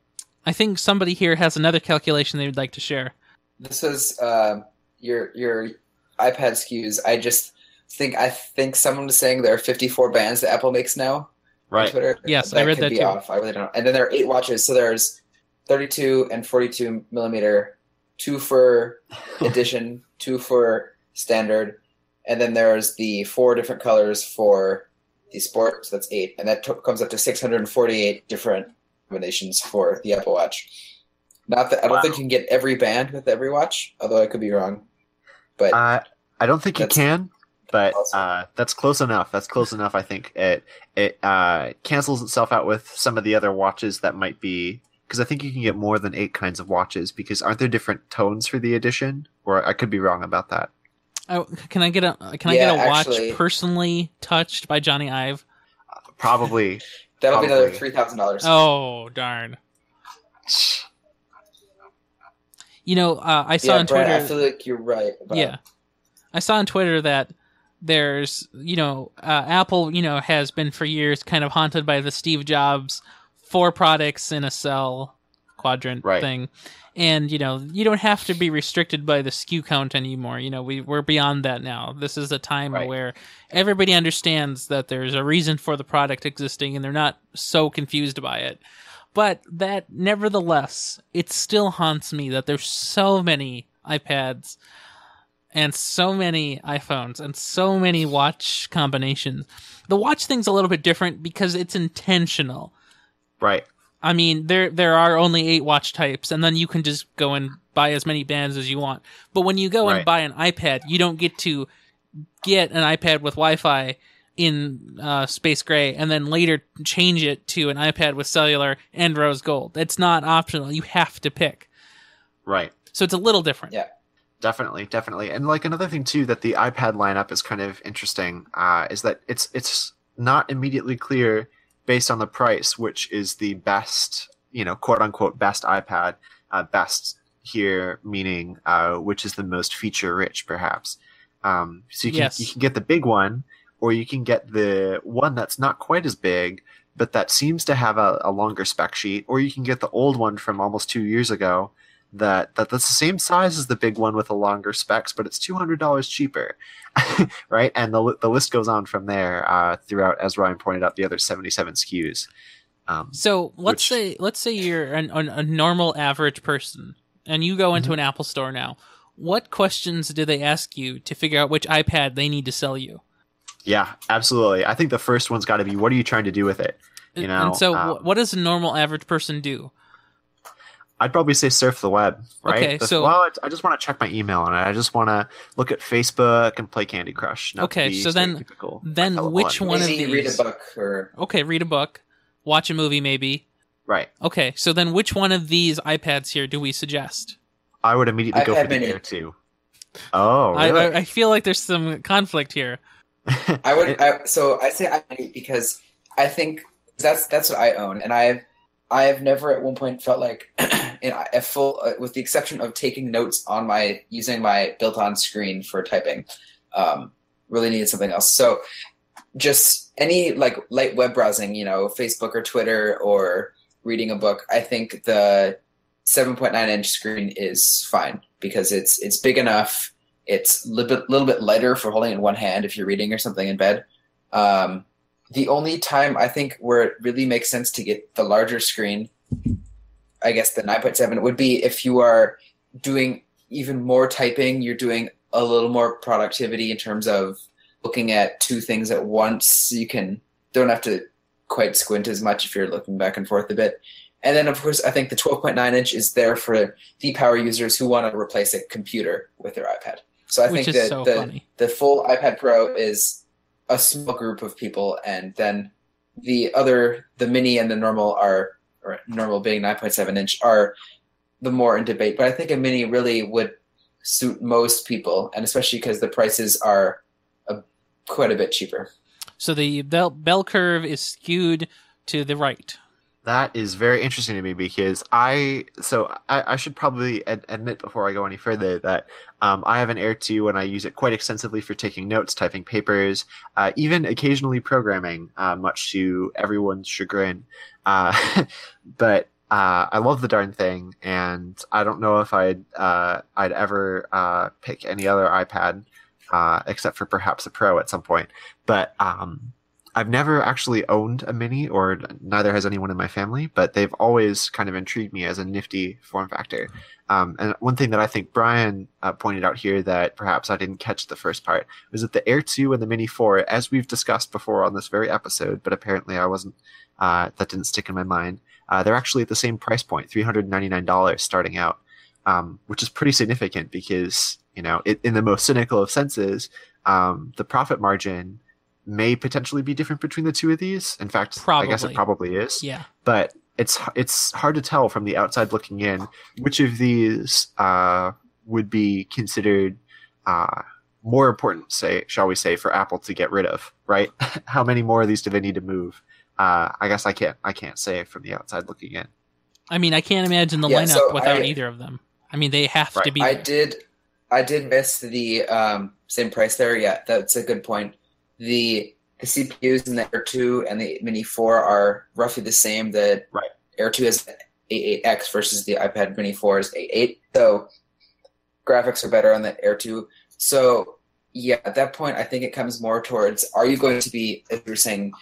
I think somebody here has another calculation they would like to share. This is uh, your your iPad SKUs. I just think I think someone was saying there are 54 bands that Apple makes now Right. Twitter. Yes, I read could that be too. Off. I really don't. know. And then there are eight watches. So there's 32 and 42 millimeter, two for *laughs* edition, two for standard, and then there's the four different colors for the sport. So that's eight, and that to- comes up to 648 different combinations for the Apple Watch. Not that I don't Wow. think you can get every band with every watch, although I could be wrong. But Uh, I don't think you can, but awesome. uh, that's close enough. That's close enough. I think it it uh, cancels itself out with some of the other watches that might be because I think you can get more than eight kinds of watches. Because aren't there different tones for the edition? Or I could be wrong about that. Oh, can I get a can I get a watch actually- personally touched by Jony Ive? Probably. *laughs* that'll be another three thousand dollars. Oh darn! You know, uh, I saw yeah, on Brad, Twitter. I feel like you're right. About, yeah, I saw on Twitter that there's you know uh, Apple you know has been for years kind of haunted by the Steve Jobs four products in a cell quadrant Right. thing. And you know you don't have to be restricted by the SKU count anymore. You know we we're beyond that now. This is a time Right. where everybody understands that there's a reason for the product existing, and they're not so confused by it. But that, nevertheless, it still haunts me that there's so many iPads and so many iPhones and so many watch combinations. The watch thing's a little bit different because it's intentional. Right. I mean, there there are only eight watch types, and then you can just go and buy as many bands as you want. But when you go and buy an iPad, you don't get to get an iPad with Wi-Fi in uh, space gray and then later change it to an iPad with cellular and rose gold. It's not optional. You have to pick. Right. So it's a little different. Yeah. Definitely, definitely, and like another thing too that the iPad lineup is kind of interesting uh, is that it's it's not immediately clear based on the price which is the best, you know, quote unquote best iPad, uh, best here meaning uh, which is the most feature rich, perhaps. Um, so you can Yes. you can get the big one, or you can get the one that's not quite as big, but that seems to have a, a longer spec sheet, or you can get the old one from almost two years ago that, that that's the same size as the big one with the longer specs, but it's two hundred dollars cheaper, *laughs* right? And the the list goes on from there uh, throughout, as Ryan pointed out, the other seventy seven SKUs. Um, So let's Which- say let's say you're an, an, a normal average person and you go Mm-hmm. into an Apple store now. What questions do they ask you to figure out which iPad they need to sell you? yeah, absolutely. I think the first one's got to be, what are you trying to do with it? You know, and so um, what does a normal average person do? I'd probably say surf the web, right? Okay, The- so- well, I- I just want to check my email on it. I just want to look at Facebook and play Candy Crush. Okay, so then- then which California. one of Maybe read a these- book or Okay, read a book, watch a movie maybe. Right. Okay, so then which one of these iPads here do we suggest? I would immediately go for the mini. Air 2. Oh, I, really? I, I feel like there's some conflict here. *laughs* I would. I, so I say I because I think that's that's what I own, and I've I have never at one point felt like *clears throat* in a full, uh, with the exception of taking notes on my using my built-on screen for typing, um, really needed something else. So just any like light web browsing, you know, Facebook or Twitter or reading a book. I think the 7.9 inch screen is fine because it's it's big enough. It's a little bit, little bit lighter for holding in one hand if you're reading or something in bed. Um, the only time I think where it really makes sense to get the larger screen, I guess the 9.7 would be if you are doing even more typing, you're doing a little more productivity in terms of looking at two things at once. You can don't have to quite squint as much if you're looking back and forth a bit. And then, of course, I think the 12.9 inch is there for the power users who want to replace a computer with their iPad. So I Which think that so the, funny. the full iPad Pro is a small group of people, and then the other, the mini and the normal are, or normal being 9.7 inch, are the more in debate. But I think a mini really would suit most people, and especially because the prices are a, quite a bit cheaper. So the bell, bell curve is skewed to the right. That is very interesting to me because I so I, I should probably ad- admit before I go any further that um, I have an Air 2 and I use it quite extensively for taking notes, typing papers, uh, even occasionally programming, uh, much to everyone's chagrin. Uh, *laughs* but uh, I love the darn thing, and I don't know if I'd uh, I'd ever uh, pick any other iPad except for perhaps a Pro at some point. But um, I've never actually owned a Mini, or neither has anyone in my family. But they've always kind of intrigued me as a nifty form factor. Um, and one thing that I think Brian uh, pointed out here that perhaps I didn't catch the first part was that the Air 2 and the Mini 4, as we've discussed before on this very episode, but apparently I wasn't, uh, that didn't stick in my mind, uh, they're actually at the same price point, $399 starting out, um, which is pretty significant because, you know, it, in the most cynical of senses, um, the profit margin may potentially be different between the two of these. In fact, I guess it Probably. probably is Yeah. but it's it's hard to tell from the outside looking in which of these uh, would be considered uh, more important, say, shall we say, for Apple to get rid of, right? *laughs* How many more of these do they need to move? Uh, I guess I can't I can't say from the outside looking in. I mean, I can't imagine the Yeah, lineup so without I- either of them. I mean, they have to Right. be. I did, I did miss the um, same price there. Yeah, that's a good point. The the CPUs in the Air Two and the Mini Four are roughly the same. The Right. Air Two is A8X versus the iPad Mini Four is A8. So graphics are better on the Air Two. So yeah, at that point, I think it comes more towards: Are you going to be, as you're saying,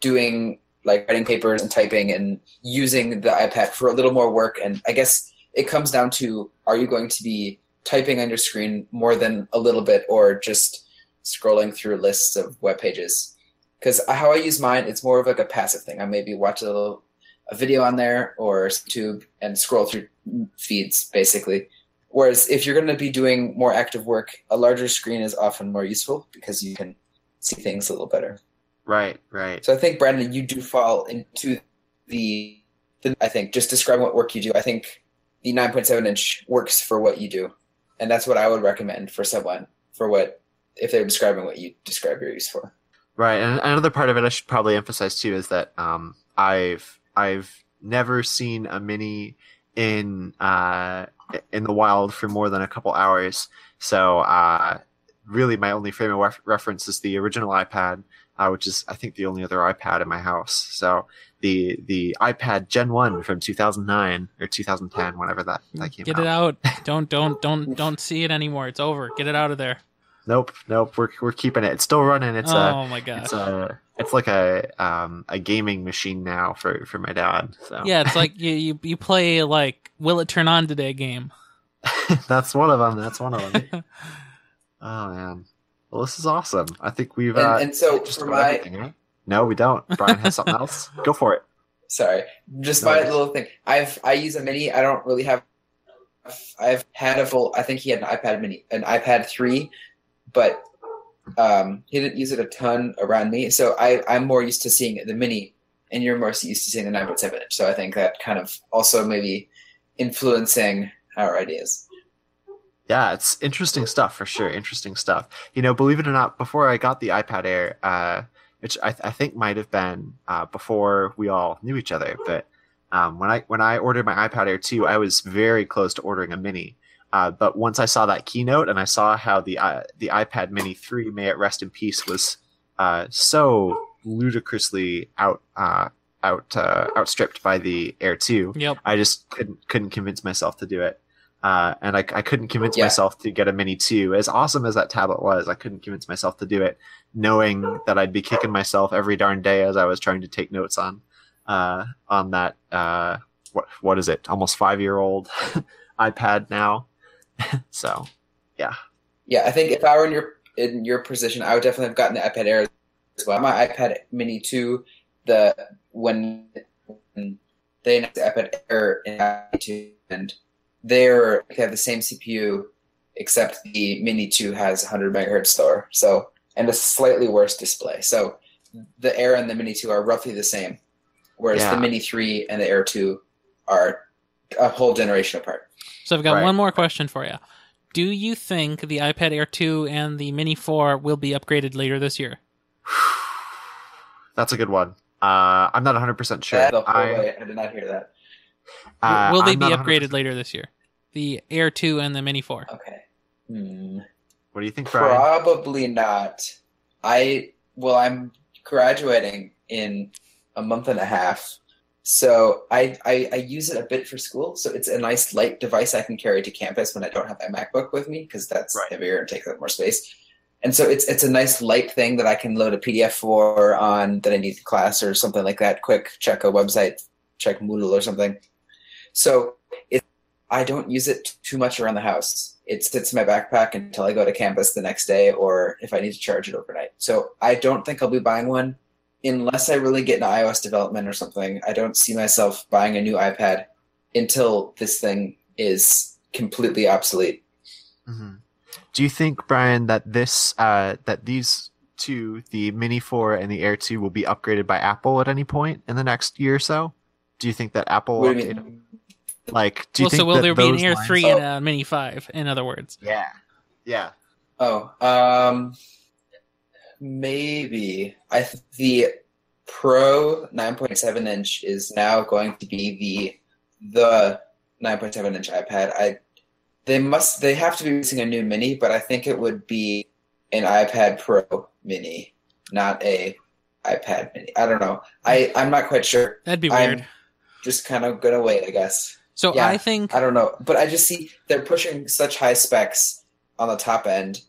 doing like writing papers and typing and using the iPad for a little more work? And I guess it comes down to are you going to be typing on your screen more than a little bit or just scrolling through lists of web pages. Because how i use mine it's more of like a passive thing. I maybe watch a little a video on there or youtube and scroll through feeds basically. Whereas if you're going to be doing more active work a larger screen is often more useful because you can see things a little better. Right, right. so I think Brandon, you do fall into the, the I think just describe what work you do. I think the 9.7 inch works for what you do, and that's what I would recommend for someone for what if they're describing what you describe your use for. Right, and another part of it I should probably emphasize too is that um, I've I've never seen a mini in uh, in the wild for more than a couple hours. So uh, really, my only frame of ref- reference is the original iPad, uh, which is I think the only other iPad in my house. So the the iPad Gen One from 2009 or 2010, whenever that that came Get out. it out. *laughs* Don't don't don't don't see it anymore. It's over. Get it out of there. Nope, nope. We're we're keeping it. It's still running. It's a oh my god. it's a it's like a um a gaming machine now for for my dad so Yeah, it's like you, you you play like Will It Turn On Today game. *laughs* that's one of them that's one of them *laughs* oh man well this is awesome i think we've And, uh and so just for about my everything, right? no we don't brian has something else *laughs* go for it sorry, just No my little thing. I've I use a mini. I don't really have. I've had a full. I think he had an iPad mini, an iPad three, but um, he didn't use it a ton around me. So I I'm more used to seeing the mini, and you're more used to seeing the 9.7 inch. So I think that kind of also maybe influencing our ideas. yeah it's interesting stuff for sure interesting stuff you know believe it or not before i got the ipad air uh which i, I think might have been uh, before we all knew each other but um, when i when i ordered my ipad air 2 i was very close to ordering a mini Uh, but once I saw that keynote and I saw how the uh, the iPad Mini 3, may it rest in peace, was uh, so ludicrously out uh, out uh, outstripped by the Air 2, Yep. I just couldn't couldn't convince myself to do it. Uh, and I, I couldn't convince Yeah. myself to get a Mini 2. As awesome as that tablet was, I couldn't convince myself to do it, knowing that I'd be kicking myself every darn day as I was trying to take notes on uh, on that uh, what what is it? Almost five year old *laughs* iPad now. *laughs* so Yeah, Yeah, I think if I were in your in your position, I would definitely have gotten the iPad Air as well. My iPad Mini two, the when they announced the iPad Air in two, and they're they have the same CPU, except the Mini two has 100 megahertz slower, so and a slightly worse display. So the Air and the Mini two are roughly the same, whereas Yeah. the Mini three and the Air two are a whole generation apart. So I've got Right. one more question for you. Do you think the iPad Air 2 and the Mini 4 will be upgraded later this year? that's a good one. Uh, I'm not 100 percent sure. The whole I, way, I did not hear that. uh, will they I'm be not 100% upgraded later this year? The Air 2 and the Mini 4. Okay. Hmm. What do you think, Brian? Probably not. I well, I'm graduating in a month and a half, So I, I I use it a bit for school. So it's a nice light device I can carry to campus when I don't have my MacBook with me because that's Right. heavier and takes up more space. And so it's it's a nice light thing that I can load a PDF for on that I need in class or something like that. Quick check a website, check Moodle or something. So it I don't use it too much around the house. It sits in my backpack until I go to campus the next day or if I need to charge it overnight. So I don't think I'll be buying one unless I really get into iOS development or something. I don't see myself buying a new iPad until this thing is completely obsolete. Mhm. Do you think, Brian, that this uh, that these two, the Mini Four and the Air Two, will be upgraded by Apple at any point in the next year or so? Do you think that Apple will What do you update them? Like, do you well, think so will that there be an Air lines- three Oh. and a Mini five? In other words, Yeah, yeah. Oh, um, maybe I th- the Pro 9.7 inch is now going to be the the 9.7 inch iPad. I they must they have to be releasing a new Mini, but I think it would be an iPad Pro Mini, not a iPad Mini. I don't know. I I'm not quite sure. that'd be I'm weird. just kind of gonna wait, I guess. so yeah, I think I don't know, but I just see they're pushing such high specs on the top end,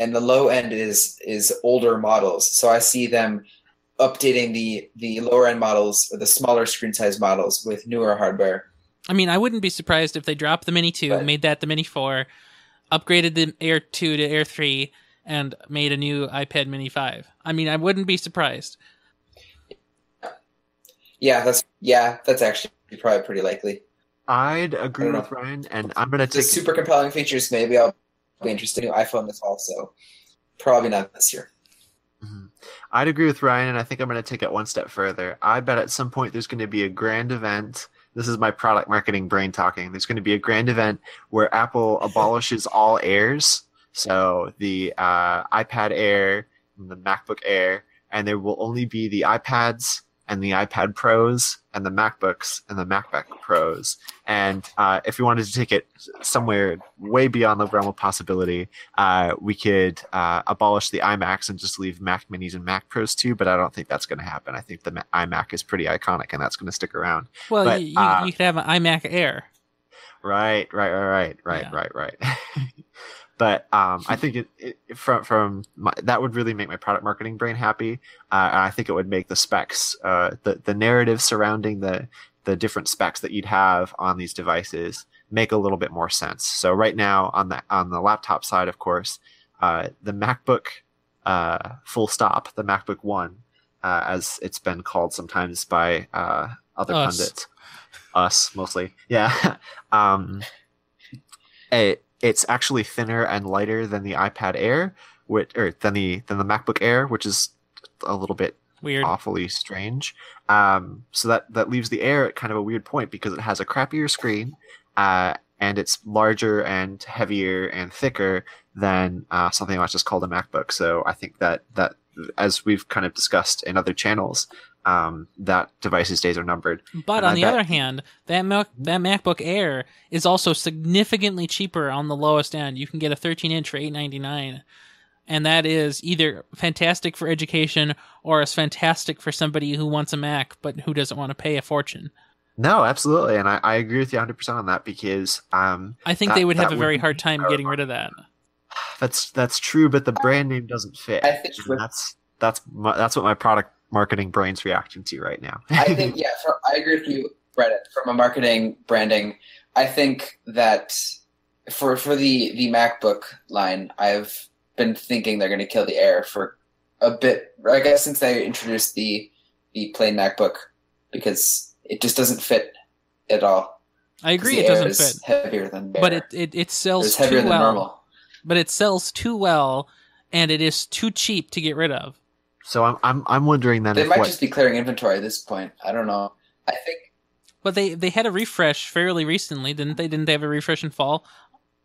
and the low end is is older models. So I see them updating the the lower end models, or the smaller screen size models, with newer hardware. I mean, I wouldn't be surprised if they dropped the Mini 2, Right. made that the Mini 4, upgraded the Air 2 to Air 3, and made a new iPad Mini 5. I mean, I wouldn't be surprised. Yeah, that's yeah, that's actually probably pretty likely. I'd agree with Ryan, and I'm gonna The take. super compelling features. Maybe I'll be interested in new iPhone this fall. So probably not this year. Mhm. I'd agree with Ryan, and I think I'm going to take it one step further. I bet at some point there's going to be a grand event. This is my product marketing brain talking. There's going to be a grand event where Apple *laughs* abolishes all Airs, so the uh, iPad Air, and the MacBook Air, and there will only be the iPads and the iPad Pros and the MacBooks and the MacBook Pros. And uh, if we wanted to take it somewhere way beyond the realm of possibility, uh, we could uh, abolish the iMacs and just leave Mac Minis and Mac Pros too. But I don't think that's going to happen. I think the iMac is pretty iconic, and that's going to stick around. Well, But, you, you, uh, you could have an iMac Air. Right, right, right, right, right, Yeah. right, right. *laughs* but um, I *laughs* think it, it from from my, that would really make my product marketing brain happy, uh, I think it would make the specs, uh, the the narrative surrounding the the different specs that you'd have on these devices make a little bit more sense. So right now on the on the laptop side, of course, uh, the MacBook, uh, full stop, the MacBook One, uh, as it's been called sometimes by uh, other Us. pundits, us mostly, yeah. *laughs* um, it, it's actually thinner and lighter than the iPad Air, which or than the than the MacBook Air, which is a little bit Weird. awfully strange. Um, so that that leaves the Air at kind of a weird point because it has a crappier screen, uh, and it's larger and heavier and thicker than uh, something that's just called a MacBook. So I think that that as we've kind of discussed in other channels, um, that device's days are numbered. But and on I the bet- other hand, that Mac, that MacBook Air is also significantly cheaper on the lowest end. You can get a 13 inch for 8.99, and that is either fantastic for education or is fantastic for somebody who wants a Mac but who doesn't want to pay a fortune. No, absolutely, and I, I agree with you 100 percent on that because um, I think That- they would have a would very hard time getting rid of that. that's that's true, but the brand name doesn't fit. I think with- that's that's my, that's what my product marketing brain's reacting to right now. I *laughs* think yeah, for, I agree with you, Reddit. From a marketing branding, I think that for for the the MacBook line, I've been thinking they're going to kill the Air for a bit. I guess since they introduced the the plain MacBook because it just doesn't fit at all. I agree, the it Air doesn't is fit, heavier than the but it it, it sells it's heavier too than well. normal. But it sells too well, and it is too cheap to get rid of. So I'm I'm I'm wondering then They if might what just be clearing inventory at this point. I don't know. I think But they they had a refresh fairly recently, didn't they? Didn't they have a refresh in fall?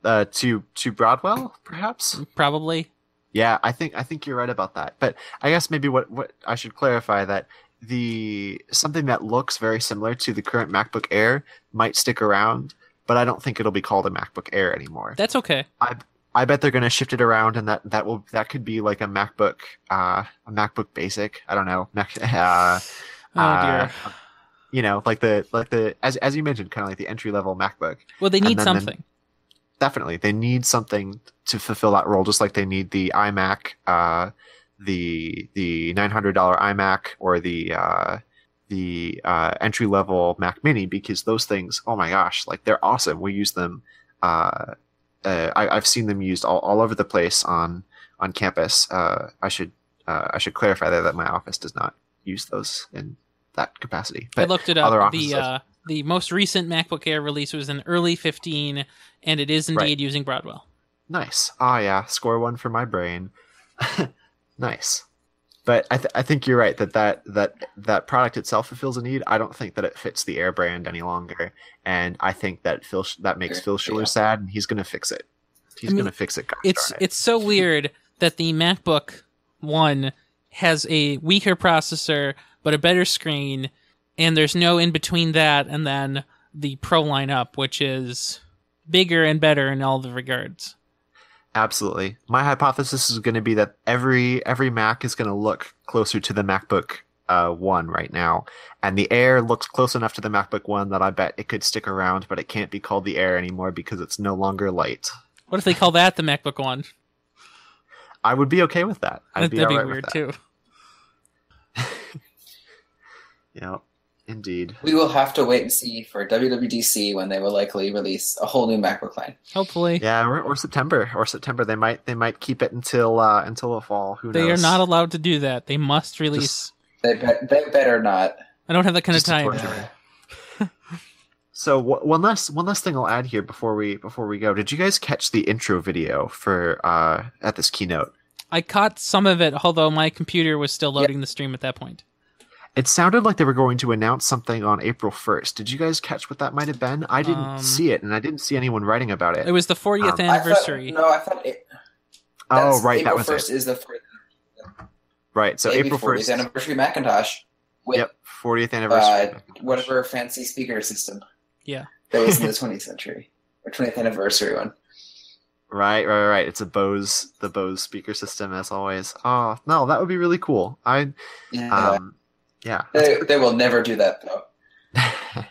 uh, to to Broadwell perhaps. Probably. Yeah, I think I think you're right about that. But I guess maybe what what I should clarify that the something that looks very similar to the current MacBook Air might stick around, but I don't think it'll be called a MacBook Air anymore. That's okay. I bet they're going to shift it around, and that that will that could be like a MacBook uh, a MacBook Basic. I don't know. Mac, *laughs* uh, Oh dear. uh, you know, like the like the as as you mentioned, kind of like the entry level MacBook. Well, they need then- then- something. Definitely, they need something to fulfill that role, just like they need the iMac, uh, the the nine hundred dollar iMac, or the uh, the uh, entry level Mac Mini, because those things, oh my gosh, like they're awesome. We use them. Uh, uh, I, I've seen them used all, all over the place on on campus. Uh, I should uh, I should clarify there that my office does not use those in that capacity. But I looked it up. The have- uh, the most recent MacBook Air release was in early 15, and it is indeed Right. using Broadwell. Nice. Ah, yeah. Score one for my brain. *laughs* nice. But I, th- I think you're right that, that that that product itself fulfills a need. I don't think that it fits the Air brand any longer, and I think that Phil Sch- that makes Phil Schiller Yeah. sad, and he's gonna fix it. He's I mean, gonna fix it. Gosh It's darn it. it's so weird that the MacBook One has a weaker processor but a better screen, and there's no in between that and then the Pro lineup, which is bigger and better in all the regards. Absolutely. My hypothesis is going to be that every every Mac is going to look closer to the MacBook uh, One right now, and the Air looks close enough to the MacBook One that I bet it could stick around, but it can't be called the Air anymore because it's no longer light. What if they call that the MacBook One? I would be okay with that. I'd That'd be be alright weird that. too. *laughs* Yeah, indeed. We will have to wait and see for WWDC when they will likely release a whole new MacBook line. Hopefully, Yeah, or, or September, or September. They might they might keep it until uh, until the fall. Who knows? they are not allowed to do that. They must release. They bet they better not. I don't have that kind of Just to time. *laughs* So wh- one last one last thing I'll add here before we before we go. Did you guys catch the intro video for uh, at this keynote? I caught some of it, although my computer was still loading the stream at that point. It sounded like they were going to announce something on April first. Did you guys catch what that might have been? I didn't Um, see it, and I didn't see anyone writing about it. It was the 40th Um, anniversary. I thought, no, I thought it, oh, right, April that was first it. is the first, Right, so April 40th first. anniversary Macintosh with Yep, 40th anniversary. uh, whatever fancy speaker system. Yeah. that was in the *laughs* 20th century or 20th anniversary one. Right, right, right. It's a Bose, the Bose speaker system, as always. Oh no, that would be really cool. I, Yeah, um, yeah, they, they will never do that though. *laughs*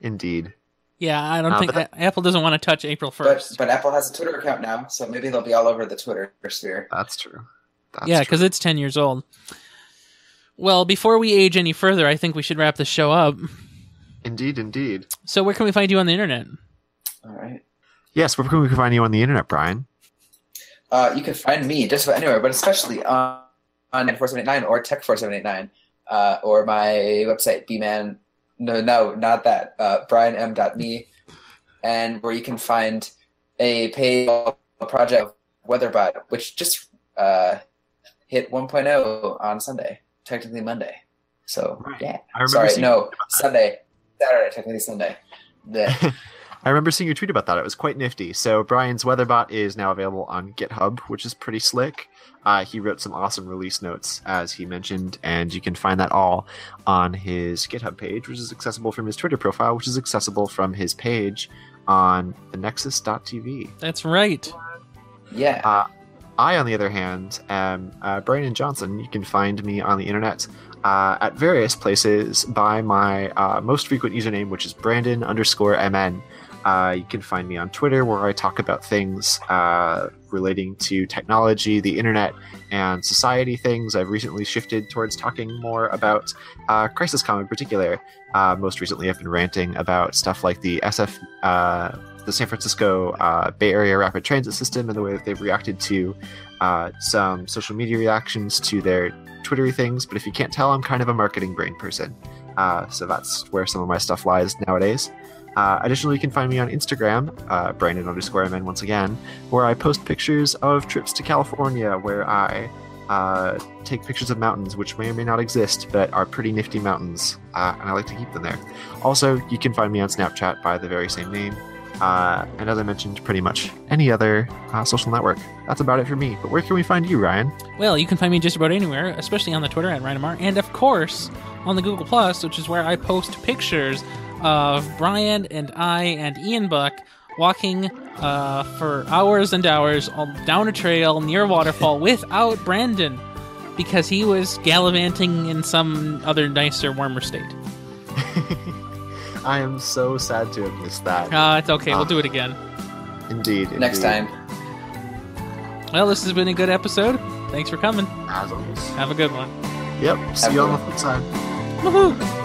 indeed. Yeah, I don't Uh, think but A- Apple doesn't want to touch April 1st. but Apple has a Twitter account now, so maybe they'll be all over the Twitter sphere. That's true. That's yeah, because it's 10 years old. Well, before we age any further, I think we should wrap the show up. indeed, indeed. So, where can we find you on the internet? All right. Yes, where can we find you on the internet, Brian? Uh, you can find me just about anywhere, but especially on on 4789 or Tech4789 uh, or my website, bman. No, no, not that. Uh, brianm.me, and where you can find a paid project WeatherBot, which just uh, hit 1.0 on Sunday, technically Monday. So Right. yeah, sorry, no, Sunday, Saturday, technically Sunday. Yeah. *laughs* I remember seeing your tweet about that. It was quite nifty. So Brian's Weatherbot is now available on GitHub, which is pretty slick. Uh, he wrote some awesome release notes, as he mentioned, and you can find that all on his GitHub page, which is accessible from his Twitter profile, which is accessible from his page on the Nexus.tv. That's right. Yeah. Uh, I, on the other hand, am uh, Brandon Johnson. You can find me on the internet uh, at various places by my uh, most frequent username, which is Brandon underscore MN. Uh, you can find me on Twitter, where I talk about things uh, relating to technology, the internet, and society things. I've recently shifted towards talking more about uh, CrisisCom in particular. Uh, most recently, I've been ranting about stuff like the SF, uh, the San Francisco uh, Bay Area Rapid Transit System, and the way that they've reacted to some social media reactions to their Twittery things. But if you can't tell, I'm kind of a marketing brain person, so that's where some of my stuff lies nowadays. Uh, additionally, you can find me on Instagram, uh, Brandon underscore MN once again, where I post pictures of trips to California, where I uh, take pictures of mountains which may or may not exist, but are pretty nifty mountains, uh, and I like to keep them there. Also, you can find me on Snapchat by the very same name, uh, and as I mentioned, pretty much any other uh, social network. That's about it for me. But where can we find you, Ryan? Well, you can find me just about anywhere, especially on the Twitter at Ryanamar, and of course on the Google Plus, which is where I post pictures of Brian and I and Ian Buck walking uh, for hours and hours all down a trail near a waterfall without Brandon because he was gallivanting in some other nicer, warmer state. *laughs* I am so sad to have missed that. Uh, it's okay. We'll Ah. do it again. Indeed. Next time. Well, this has been a good episode. Thanks for coming. As always. Have a good one. Yep. See Have you on the good flip side. Woohoo!